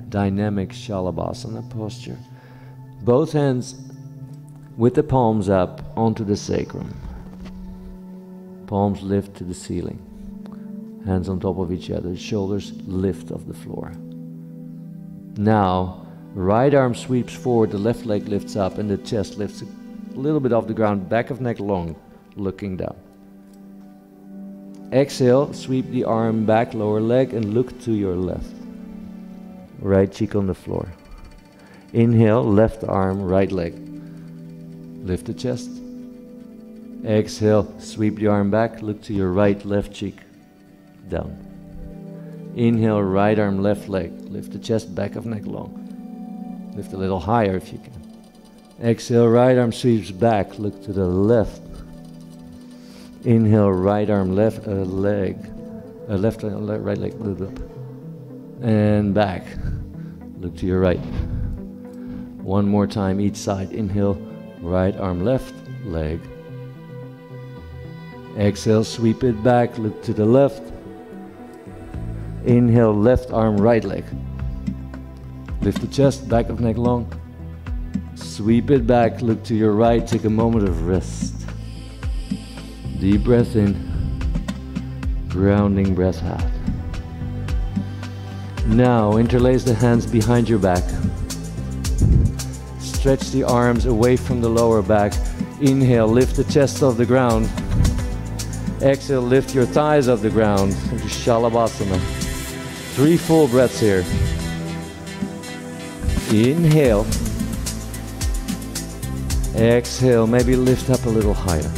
dynamic Shalabhasana posture. Both hands with the palms up onto the sacrum. Palms lift to the ceiling. Hands on top of each other. Shoulders lift off the floor. Now, right arm sweeps forward, the left leg lifts up, and the chest lifts a little bit off the ground. Back of neck long, looking down. Exhale, sweep the arm back, lower leg, and look to your left. Right cheek on the floor. Inhale, left arm, right leg. Lift the chest. Exhale, sweep the arm back, look to your right, left cheek. Down. Inhale, right arm, left leg. Lift the chest, back of neck long. Lift a little higher if you can. Exhale, right arm sweeps back, look to the left Inhale, right arm, left uh, leg, uh, left uh, right leg, move up, and back. Look to your right. One more time each side. Inhale, right arm, left leg. Exhale, sweep it back. Look to the left. Inhale, left arm, right leg. Lift the chest, back of neck long. Sweep it back. Look to your right. Take a moment of rest. Deep breath in, grounding breath out. Now interlace the hands behind your back. Stretch the arms away from the lower back. Inhale, lift the chest off the ground. Exhale, lift your thighs off the ground Shalabhasana. Three full breaths here. Inhale. Exhale, maybe lift up a little higher.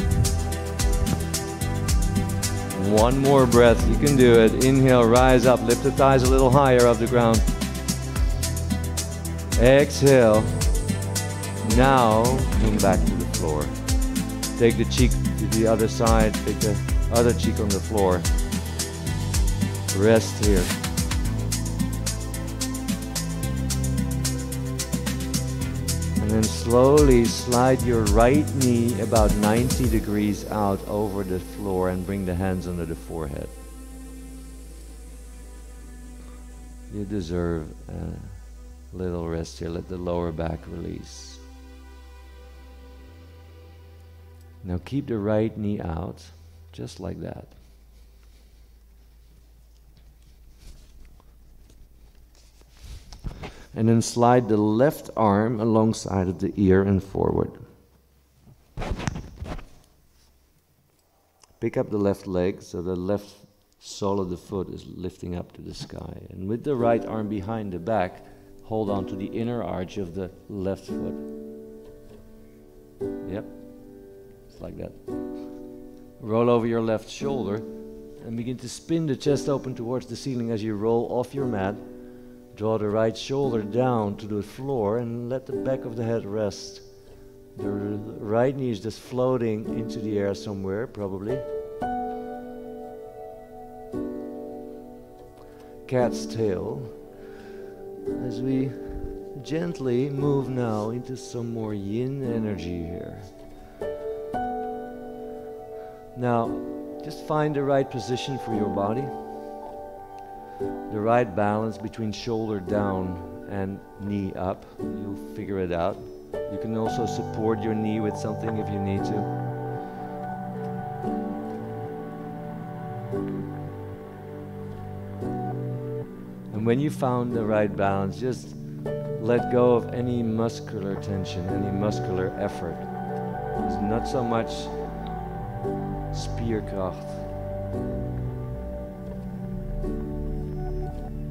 One more breath. You can do it. Inhale, rise up. Lift the thighs a little higher off the ground. Exhale. Now, come back to the floor. Take the cheek to the other side. Take the other cheek on the floor. Rest here. Then slowly slide your right knee about 90 degrees out over the floor and bring the hands under the forehead. You deserve a little rest here. Let the lower back release. Now keep the right knee out, just like that. And then slide the left arm alongside of the ear and forward. Pick up the left leg so the left sole of the foot is lifting up to the sky. And with the right arm behind the back, hold on to the inner arch of the left foot. Yep, it's like that. Roll over your left shoulder and begin to spin the chest open towards the ceiling as you roll off your mat. Draw the right shoulder down to the floor and let the back of the head rest. The right knee is just floating into the air somewhere, probably. Cat's tail. As we gently move now into some more yin energy here. Now, just find the right position for your body the right balance between shoulder down and knee up. You'll figure it out. You can also support your knee with something if you need to. And when you found the right balance, just let go of any muscular tension, any muscular effort. It's not so much spierkracht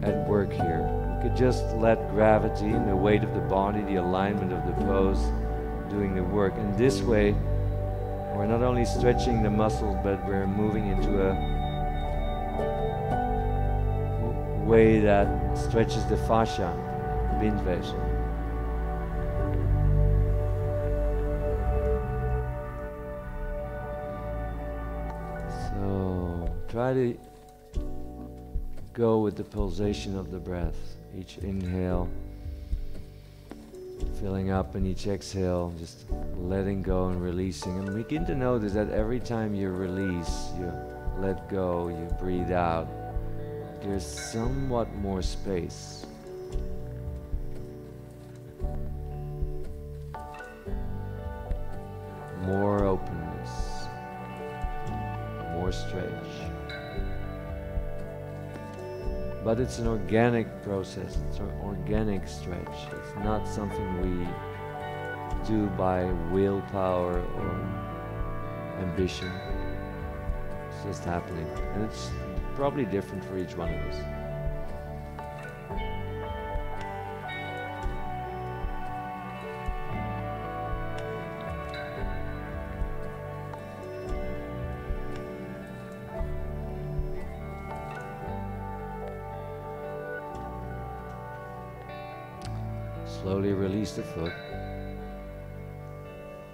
at work here. We could just let gravity and the weight of the body, the alignment of the pose, doing the work. And this way, we're not only stretching the muscles, but we're moving into a way that stretches the fascia, bindweefsel. So try to go with the pulsation of the breath. Each inhale, filling up, and each exhale, just letting go and releasing. And begin to notice that every time you release, you let go, you breathe out, there's somewhat more space. More openness, more stretch. But it's an organic process, it's an organic stretch. It's not something we do by willpower or ambition. It's just happening. And it's probably different for each one of us.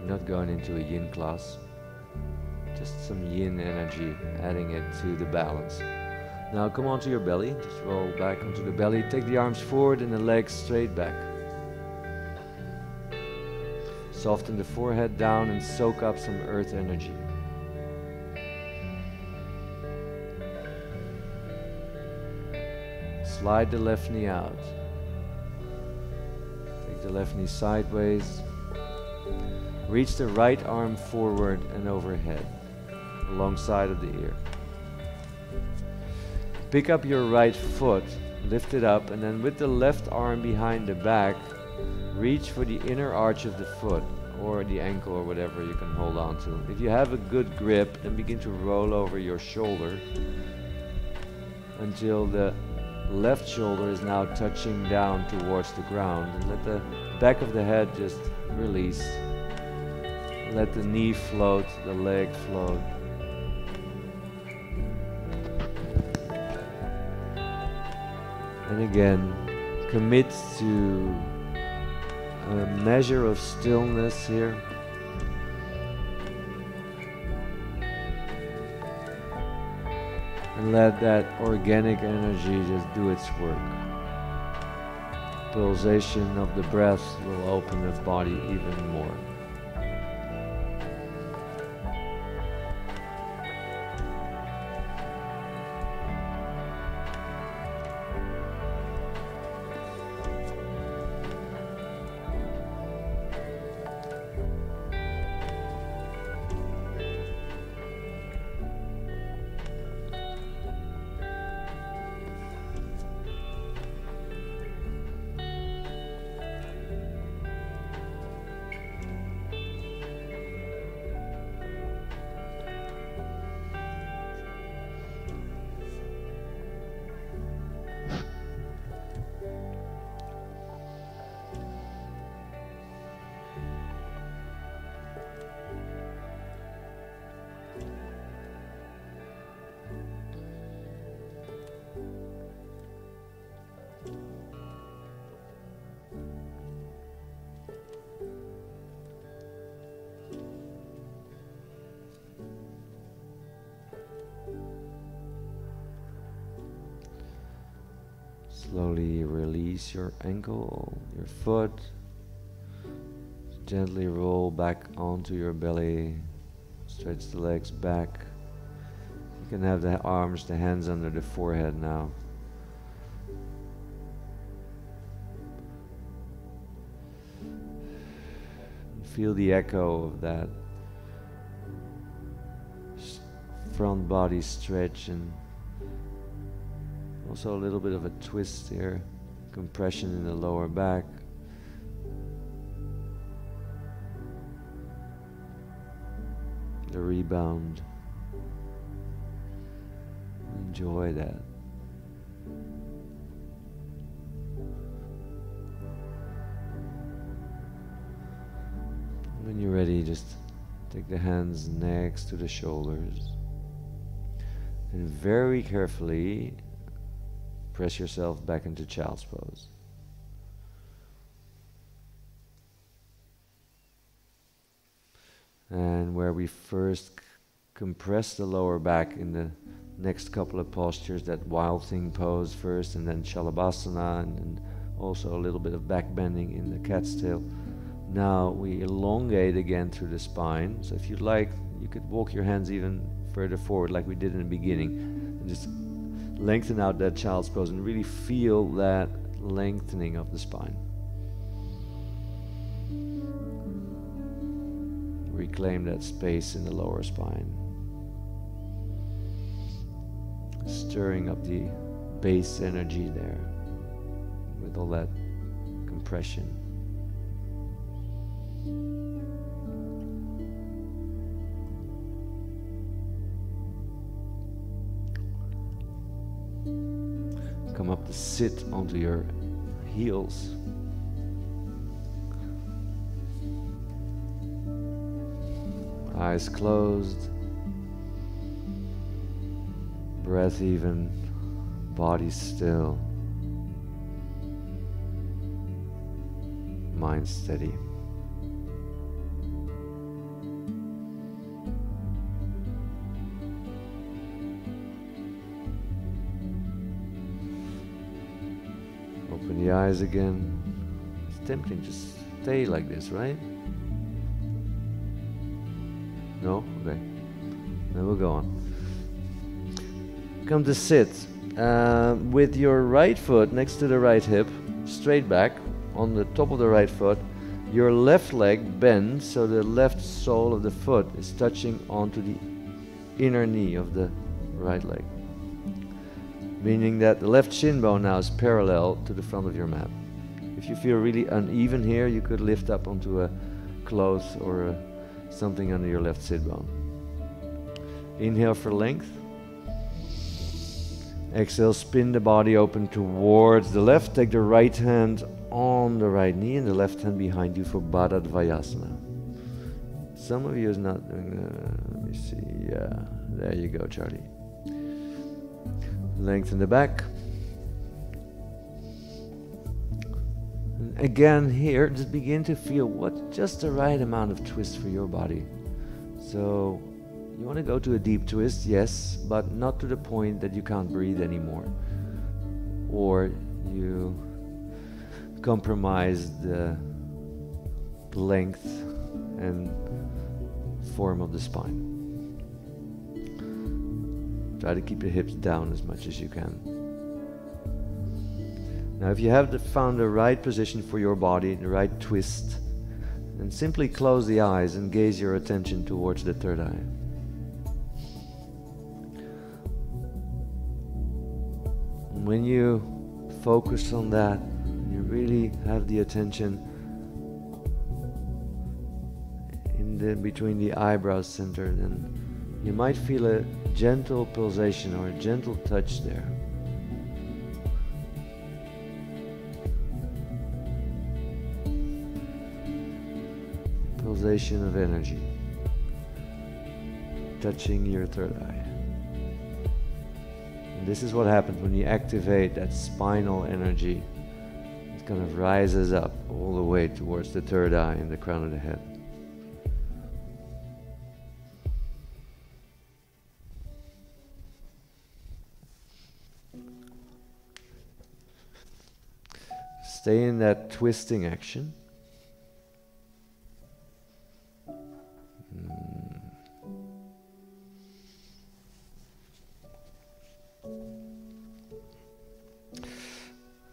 Not going into a yin class. Just some yin energy, adding it to the balance. Now come onto your belly. Just roll back onto the belly. Take the arms forward and the legs straight back. Soften the forehead down and soak up some earth energy. Slide the left knee out the left knee sideways. Reach the right arm forward and overhead, alongside of the ear. Pick up your right foot, lift it up, and then with the left arm behind the back, reach for the inner arch of the foot or the ankle or whatever you can hold on to. If you have a good grip, then begin to roll over your shoulder until the left shoulder is now touching down towards the ground. And let the back of the head just release. Let the knee float, the leg float. And again, commit to a measure of stillness here. Let that organic energy just do its work. pulsation of the breath will open the body even more. Ankle, your foot. Gently roll back onto your belly. Stretch the legs back. You can have the arms, the hands under the forehead now. Feel the echo of that front body stretch and also a little bit of a twist here, compression in the lower back. The rebound. Enjoy that. When you're ready, just take the hands next to the shoulders and very carefully Press yourself back into child's pose. And where we first compress the lower back in the next couple of postures, that wild thing pose first, and then Shalabhasana, and, and also a little bit of back bending in the cat's tail. Now we elongate again through the spine. So if you'd like, you could walk your hands even further forward like we did in the beginning. And just lengthen out that child's pose and really feel that lengthening of the spine. Reclaim that space in the lower spine. Stirring up the base energy there with all that compression. Sit onto your heels. Eyes closed, breath even, body still, mind steady. Eyes again. It's tempting to stay like this, right? No? Okay. Then we'll go on. Come to sit. Uh, with your right foot next to the right hip, straight back, on the top of the right foot, your left leg bends so the left sole of the foot is touching onto the inner knee of the right leg meaning that the left shin bone now is parallel to the front of your mat. If you feel really uneven here, you could lift up onto a cloth or a, something under your left sit bone. Inhale for length. Exhale, spin the body open towards the left. Take the right hand on the right knee and the left hand behind you for Bharadvajasana. Some of you is not doing that. Let me see. Yeah, there you go, Charlie. Lengthen the back. And again, here, just begin to feel what just the right amount of twist for your body. So, you want to go to a deep twist, yes, but not to the point that you can't breathe anymore. Or you compromise the length and form of the spine. Try to keep your hips down as much as you can. Now, if you have found the right position for your body, the right twist, then simply close the eyes and gaze your attention towards the third eye. when you focus on that, you really have the attention in the between the eyebrows center, then you might feel a gentle pulsation or a gentle touch there. Pulsation of energy touching your third eye. And this is what happens when you activate that spinal energy. It kind of rises up all the way towards the third eye in the crown of the head. Stay in that twisting action. Mm.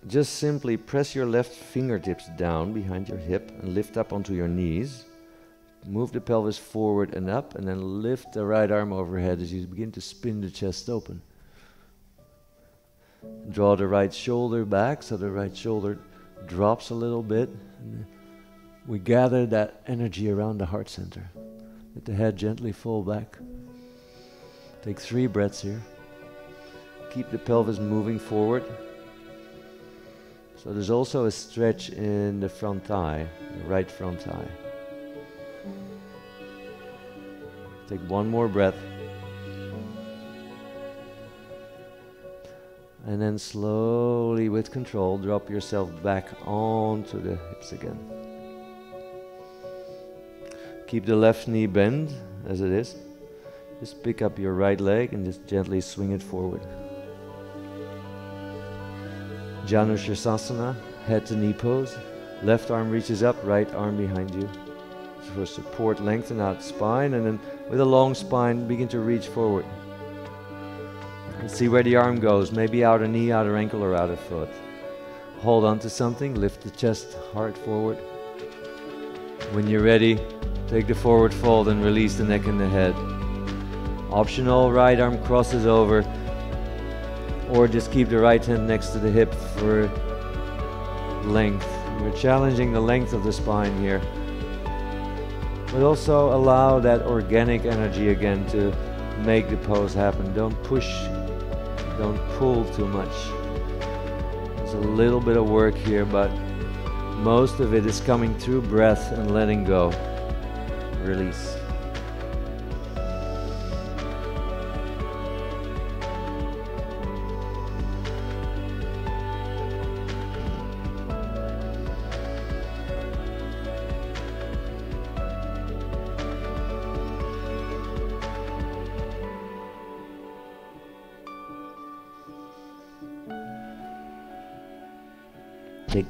Just simply press your left fingertips down behind your hip and lift up onto your knees. Move the pelvis forward and up, and then lift the right arm overhead as you begin to spin the chest open. Draw the right shoulder back so the right shoulder drops a little bit. we gather that energy around the heart center. Let the head gently fall back. Take three breaths here. Keep the pelvis moving forward. So there's also a stretch in the front thigh, the right front thigh. Take one more breath. And then slowly, with control, drop yourself back onto the hips again. Keep the left knee bent as it is. Just pick up your right leg and just gently swing it forward. Janushirasana, head to knee pose. Left arm reaches up, right arm behind you. For support, lengthen out spine, and then with a long spine, begin to reach forward. And see where the arm goes, maybe outer knee, outer ankle, or outer foot. Hold on to something, lift the chest, heart forward. When you're ready, take the forward fold and release the neck and the head. Optional, right arm crosses over, or just keep the right hand next to the hip for length. We're challenging the length of the spine here. But also allow that organic energy again to make the pose happen. Don't push don't pull too much. There's a little bit of work here, but most of it is coming through breath and letting go. Release.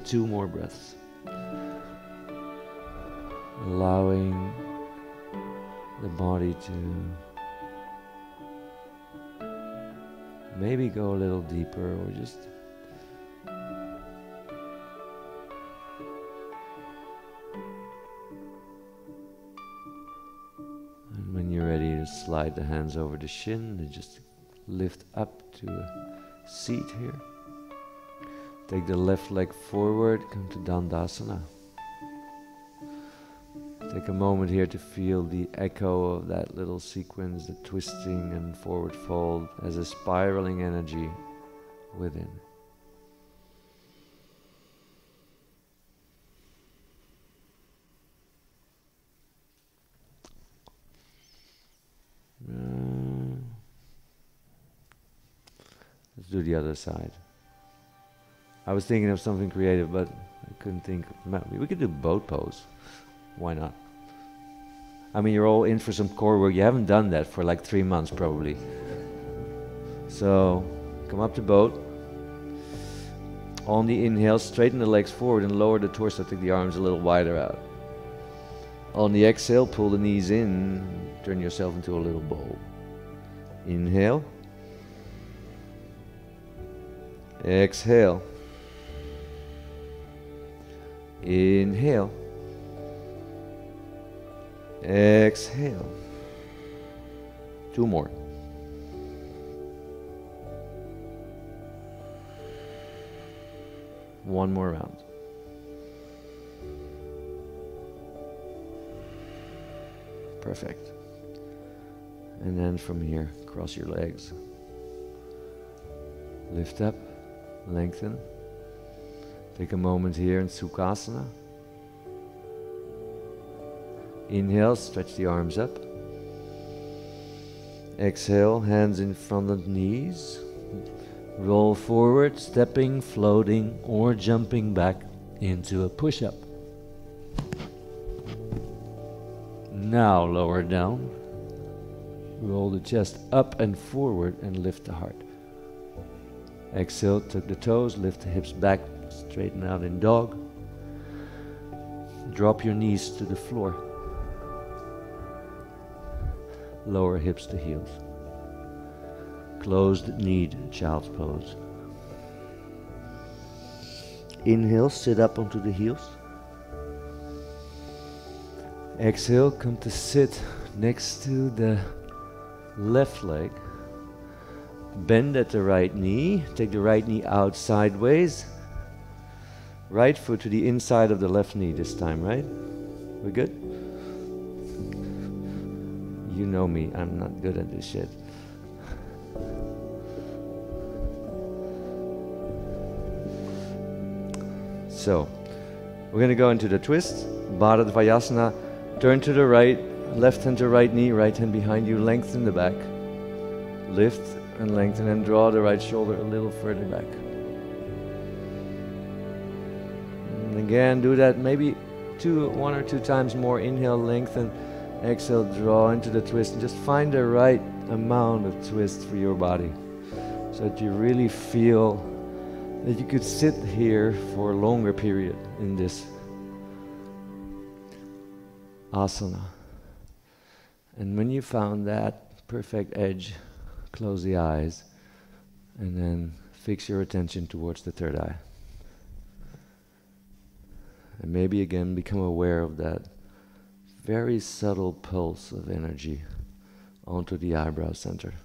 Two more breaths. Allowing the body to maybe go a little deeper or just and when you're ready to slide the hands over the shin and just lift up to a seat here Take the left leg forward, come to Dandasana. Take a moment here to feel the echo of that little sequence, the twisting and forward fold as a spiraling energy within. Uh, let's do the other side. I was thinking of something creative, but I couldn't think. We could do boat pose. Why not? I mean, you're all in for some core work. You haven't done that for like three months, probably. So, come up to boat. On the inhale, straighten the legs forward and lower the torso, take the arms a little wider out. On the exhale, pull the knees in, turn yourself into a little bowl. Inhale. Exhale. Inhale. Exhale. Two more. One more round. Perfect. And then from here, cross your legs. Lift up, lengthen. Take a moment here in Sukhasana. Inhale, stretch the arms up. Exhale, hands in front of knees. Roll forward, stepping, floating, or jumping back into a push up. Now lower down. Roll the chest up and forward and lift the heart. Exhale, tuck the toes, lift the hips back, straighten out in dog. Drop your knees to the floor. Lower hips to heels closed knee, child's pose. Inhale, sit up onto the heels. Exhale, come to sit next to the left leg. Bend at the right knee. Take the right knee out sideways. Right foot to the inside of the left knee this time, right? We good? You know me, I'm not good at this shit. So, we're going to go into the twist. Bharadvajasana. Turn to the right, left hand to right knee, right hand behind you. Lengthen the back. Lift and lengthen and draw the right shoulder a little further back. Again, do that maybe two, one or two times more. Inhale, lengthen. Exhale, draw into the twist. And just find the right amount of twist for your body so that you really feel that you could sit here for a longer period in this asana. And when you found that perfect edge, close the eyes and then fix your attention towards the third eye. And maybe again become aware of that very subtle pulse of energy onto the eyebrow center.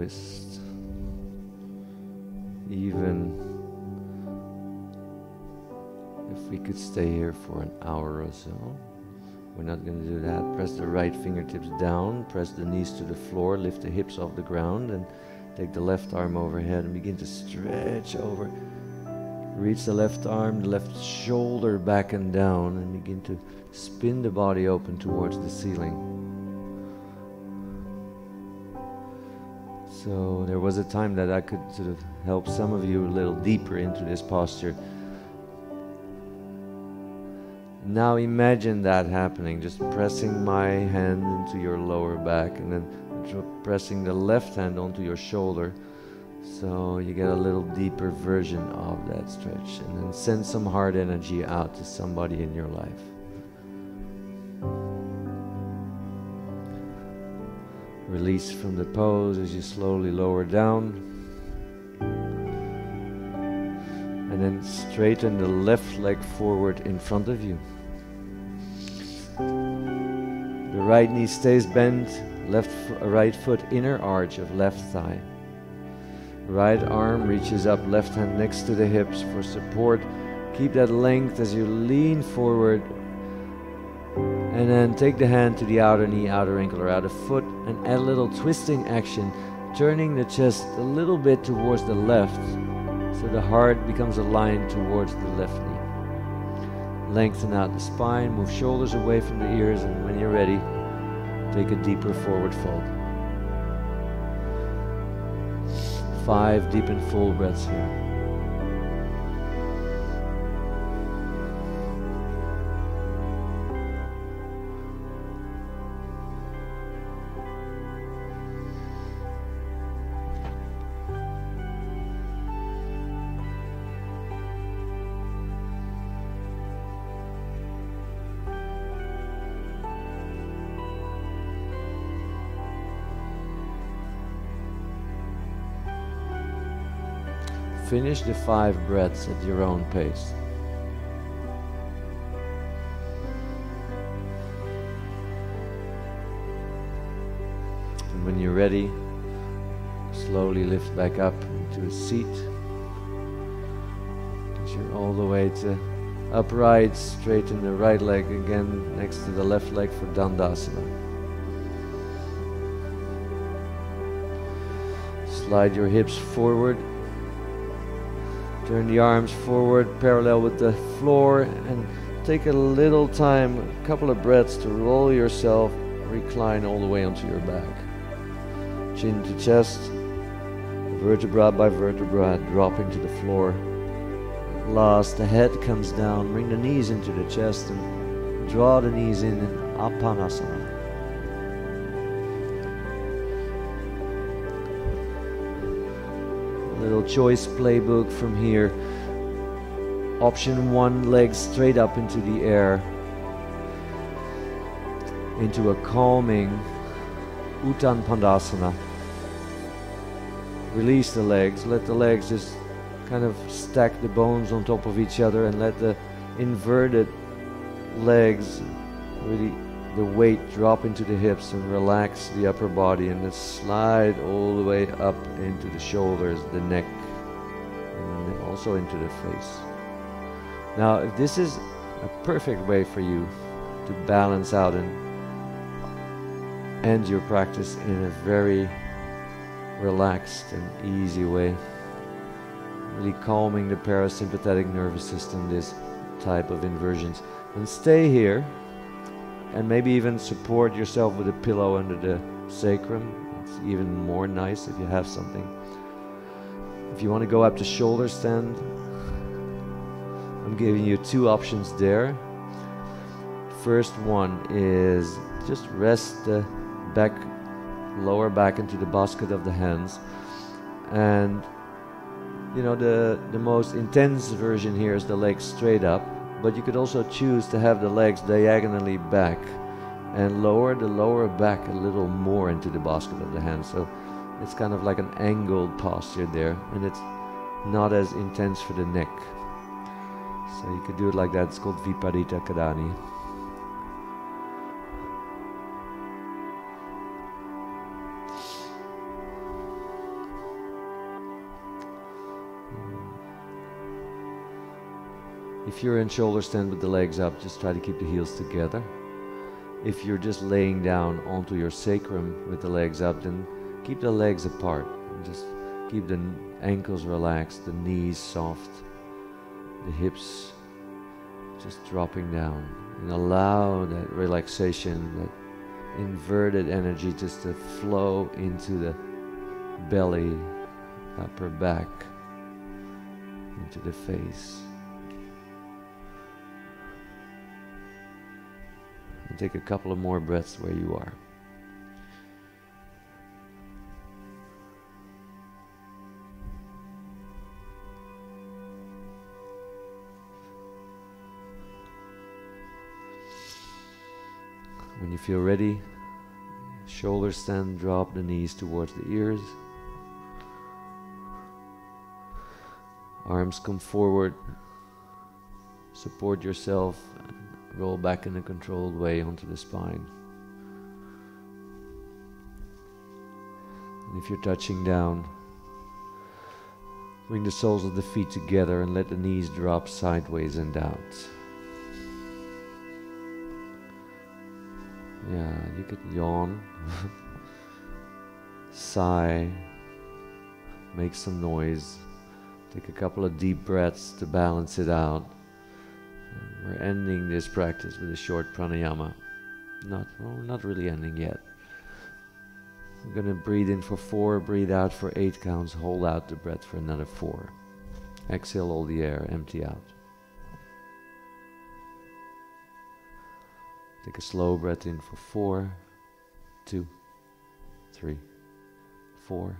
Twist. Even if we could stay here for an hour or so. We're not going to do that. Press the right fingertips down, press the knees to the floor, lift the hips off the ground, and take the left arm overhead and begin to stretch over. Reach the left arm, the left shoulder back and down, and begin to spin the body open towards the ceiling. So there was a time that I could sort of help some of you a little deeper into this posture. Now imagine that happening, just pressing my hand into your lower back and then pressing the left hand onto your shoulder so you get a little deeper version of that stretch and then send some heart energy out to somebody in your life. Release from the pose as you slowly lower down. And then straighten the left leg forward in front of you. The right knee stays bent, left right foot inner arch of left thigh. Right arm reaches up, left hand next to the hips for support. Keep that length as you lean forward. And then take the hand to the outer knee, outer ankle, or outer foot, and add a little twisting action, turning the chest a little bit towards the left so the heart becomes aligned towards the left knee. Lengthen out the spine, move shoulders away from the ears, and when you're ready, take a deeper forward fold. Five deep and full breaths here. Finish the five breaths at your own pace. And when you're ready, slowly lift back up into a seat. Get you all the way to upright, straighten the right leg again next to the left leg for Dandasana. Slide your hips forward Turn the arms forward parallel with the floor and take a little time, a couple of breaths to roll yourself, recline all the way onto your back. Chin to chest, vertebra by vertebra, dropping to the floor. Last, the head comes down, bring the knees into the chest and draw the knees in in Apanasana. Choice playbook from here. Option one, legs straight up into the air, into a calming Uttan Padasana. Release the legs, let the legs just kind of stack the bones on top of each other and let the inverted legs really the weight drop into the hips and relax the upper body and then slide all the way up into the shoulders, the neck, and also into the face. Now, if this is a perfect way for you to balance out and end your practice in a very relaxed and easy way, really calming the parasympathetic nervous system, this type of inversions, and stay here and maybe even support yourself with a pillow under the sacrum. It's even more nice if you have something. If you want to go up to shoulder stand, I'm giving you two options there. First one is just rest the back, lower back into the basket of the hands. And you know, the, the most intense version here is the legs straight up but you could also choose to have the legs diagonally back and lower the lower back a little more into the basket of the hand. So it's kind of like an angled posture there and it's not as intense for the neck. So you could do it like that. It's called Viparita Karani. If you're in shoulder stand with the legs up, just try to keep the heels together. If you're just laying down onto your sacrum with the legs up, then keep the legs apart. Just keep the ankles relaxed, the knees soft, the hips just dropping down. And allow that relaxation, that inverted energy just to flow into the belly, upper back, into the face. And take a couple of more breaths where you are. When you feel ready, Shoulders stand, drop the knees towards the ears. Arms come forward. Support yourself. Roll back in a controlled way onto the spine. And if you're touching down, bring the soles of the feet together and let the knees drop sideways and out. Yeah, you could yawn, sigh, make some noise, take a couple of deep breaths to balance it out. We're ending this practice with a short pranayama. Not, well, not really ending yet. We're going to breathe in for four, breathe out for eight counts, hold out the breath for another four. Exhale all the air, empty out. Take a slow breath in for four, two, three, four.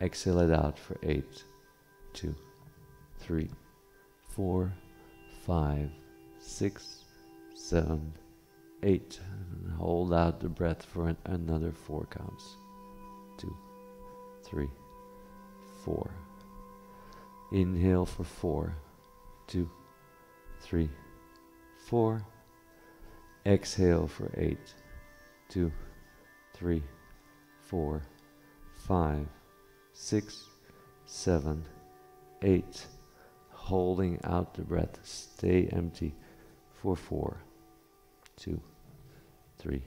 Exhale it out for eight, two, three, four, five, six, seven, eight. And hold out the breath for an, another four counts. Two, three, four. Inhale for four, two, three, four. Exhale for eight, two, three, four, five, six, seven, eight. Holding out the breath. Stay empty for four, two, three,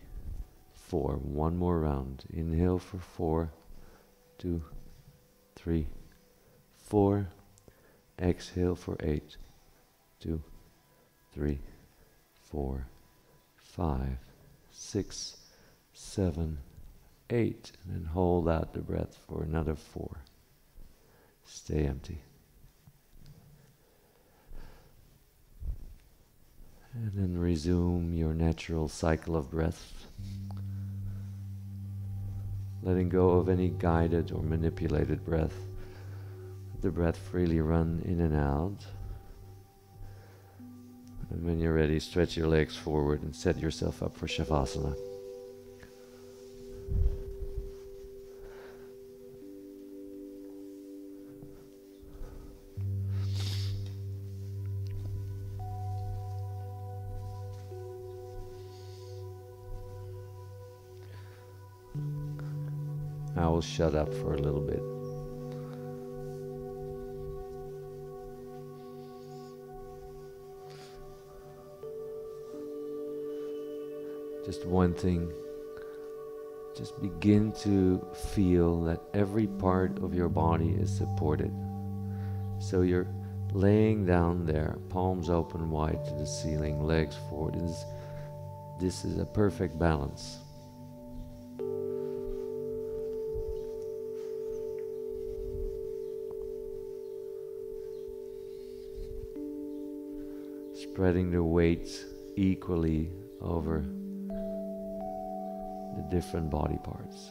four. One more round. Inhale for four, two, three, four. Exhale for eight, two, three, four five, six, seven, eight, and then hold out the breath for another four. Stay empty. And then resume your natural cycle of breath. Letting go of any guided or manipulated breath. Let the breath freely run in and out. And when you're ready, stretch your legs forward and set yourself up for Shavasana. Shut up for a little bit. just one thing. Just begin to feel that every part of your body is supported. So you're laying down there, palms open wide to the ceiling, legs forward. This this is a perfect balance. Spreading the weights equally over the different body parts.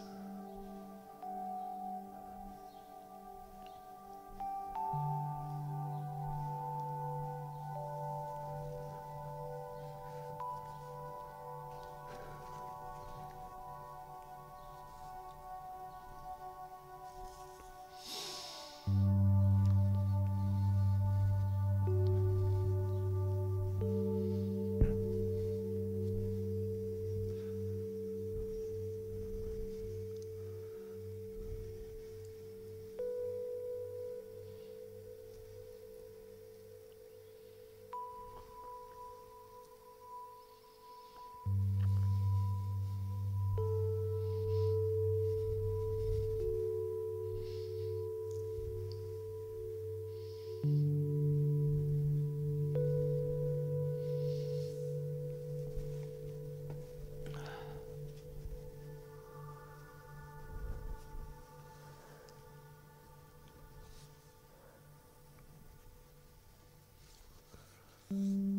Mm.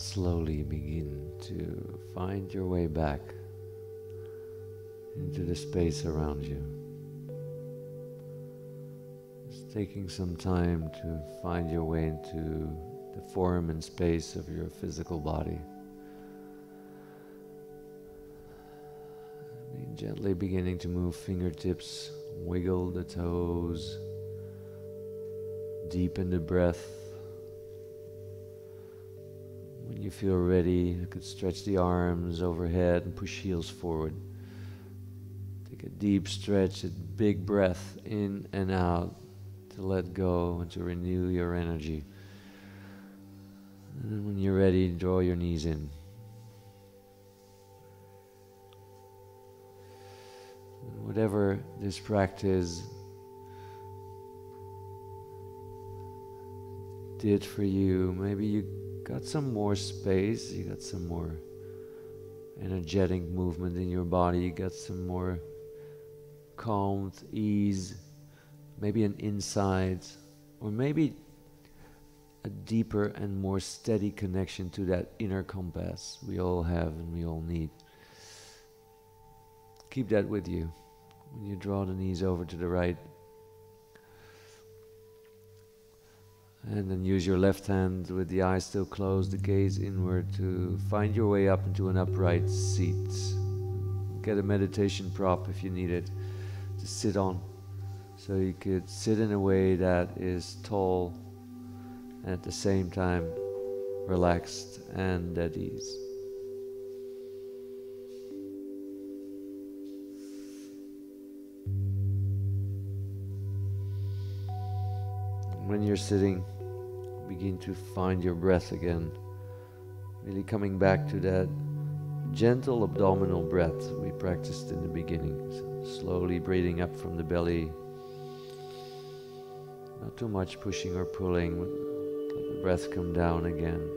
And slowly begin to find your way back into the space around you. Just taking some time to find your way into the form and space of your physical body. Gently beginning to move fingertips, wiggle the toes, deepen the breath. You feel ready, you could stretch the arms overhead and push heels forward. Take a deep stretch, a big breath in and out to let go and to renew your energy. And when you're ready, draw your knees in. whatever this practice did for you, maybe you got some more space, you got some more energetic movement in your body, you got some more calm, ease, maybe an insight, or maybe a deeper and more steady connection to that inner compass we all have and we all need. Keep that with you when you draw the knees over to the right. And then use your left hand with the eyes still closed, the gaze inward to find your way up into an upright seat. Get a meditation prop if you need it to sit on. So you could sit in a way that is tall and at the same time relaxed and at ease. When you're sitting, begin to find your breath again. Really coming back to that gentle abdominal breath we practiced in the beginning. So slowly breathing up from the belly. Not too much pushing or pulling. Let the breath come down again.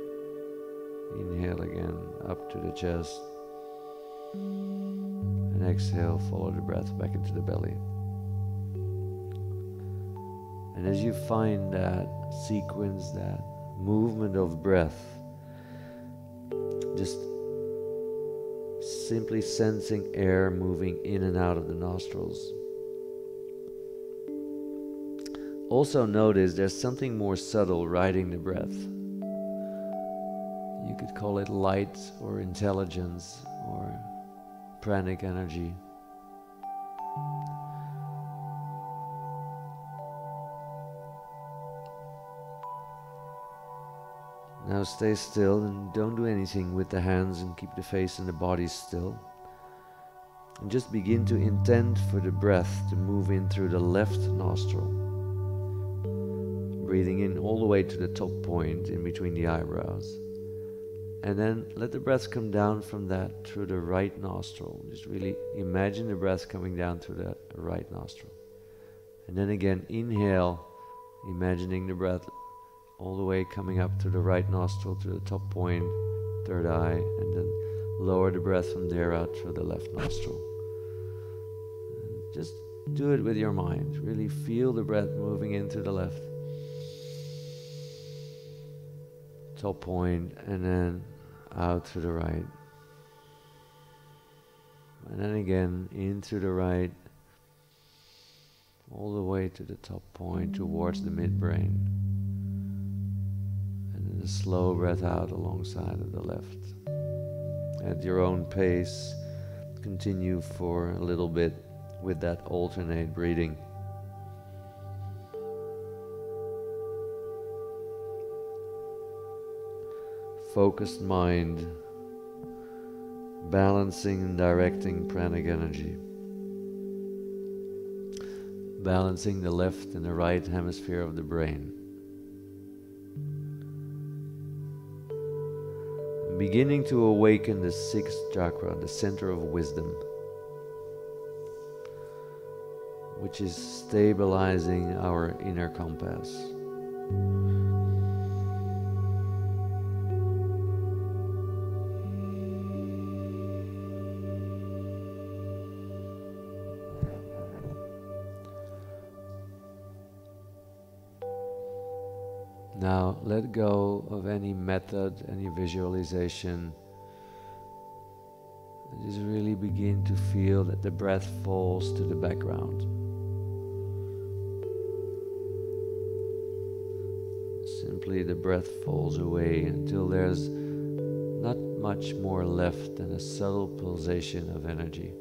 Inhale again up to the chest. And exhale, follow the breath back into the belly. And as you find that sequence, that movement of breath, just simply sensing air moving in and out of the nostrils. Also, notice there's something more subtle riding the breath. You could call it light or intelligence or pranic energy. Stay still and don't do anything with the hands and keep the face and the body still. And just begin to intend for the breath to move in through the left nostril. Breathing in all the way to the top point in between the eyebrows. And then let the breath come down from that through the right nostril. Just really imagine the breath coming down through the right nostril. And then again, inhale, imagining the breath all the way coming up to the right nostril to the top point, third eye, and then lower the breath from there out through the left nostril. And just do it with your mind. Really feel the breath moving into the left. Top point, and then out to the right. And then again, into the right, all the way to the top point towards the midbrain a slow breath out alongside of the left. At your own pace, continue for a little bit with that alternate breathing. Focused mind, balancing and directing pranic energy. Balancing the left and the right hemisphere of the brain. Beginning to awaken the sixth chakra, the center of wisdom, which is stabilizing our inner compass. Let go of any method, any visualization. And just really begin to feel that the breath falls to the background. Simply the breath falls away until there's not much more left than a subtle pulsation of energy.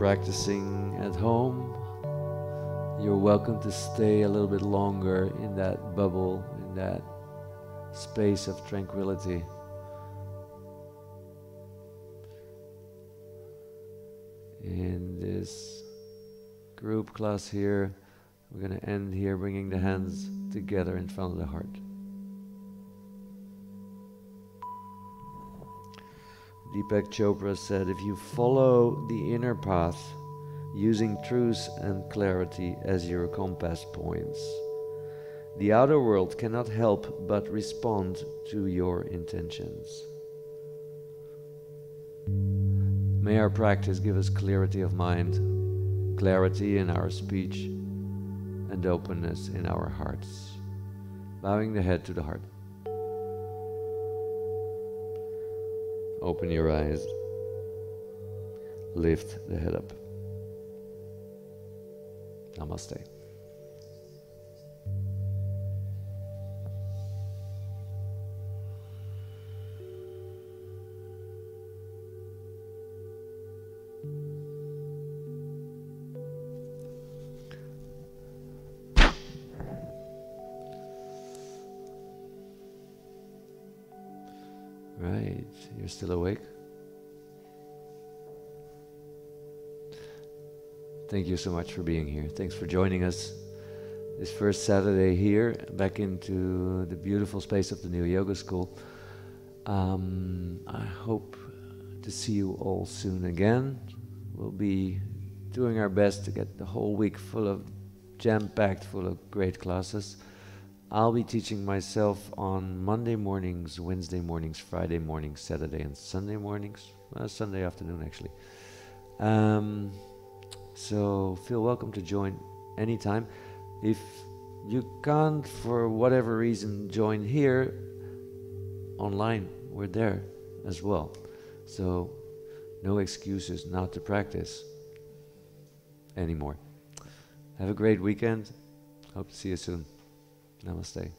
Practicing at home, you're welcome to stay a little bit longer in that bubble, in that space of tranquility. In this group class here, we're going to end here bringing the hands together in front of the heart. Deepak Chopra said, if you follow the inner path using truth and clarity as your compass points, the outer world cannot help but respond to your intentions. May our practice give us clarity of mind, clarity in our speech, and openness in our hearts. Bowing the head to the heart. Open your eyes. Lift the head up. Namaste. You so much for being here. Thanks for joining us this first Saturday here, back into the beautiful space of the new yoga school. Um, I hope to see you all soon again. We'll be doing our best to get the whole week full of jam packed, full of great classes. I'll be teaching myself on Monday mornings, Wednesday mornings, Friday mornings, Saturday and Sunday mornings. Uh, Sunday afternoon, actually. Um, so feel welcome to join anytime. If you can't, for whatever reason, join here, online, we're there as well. So no excuses not to practice anymore. Have a great weekend. Hope to see you soon. Namaste.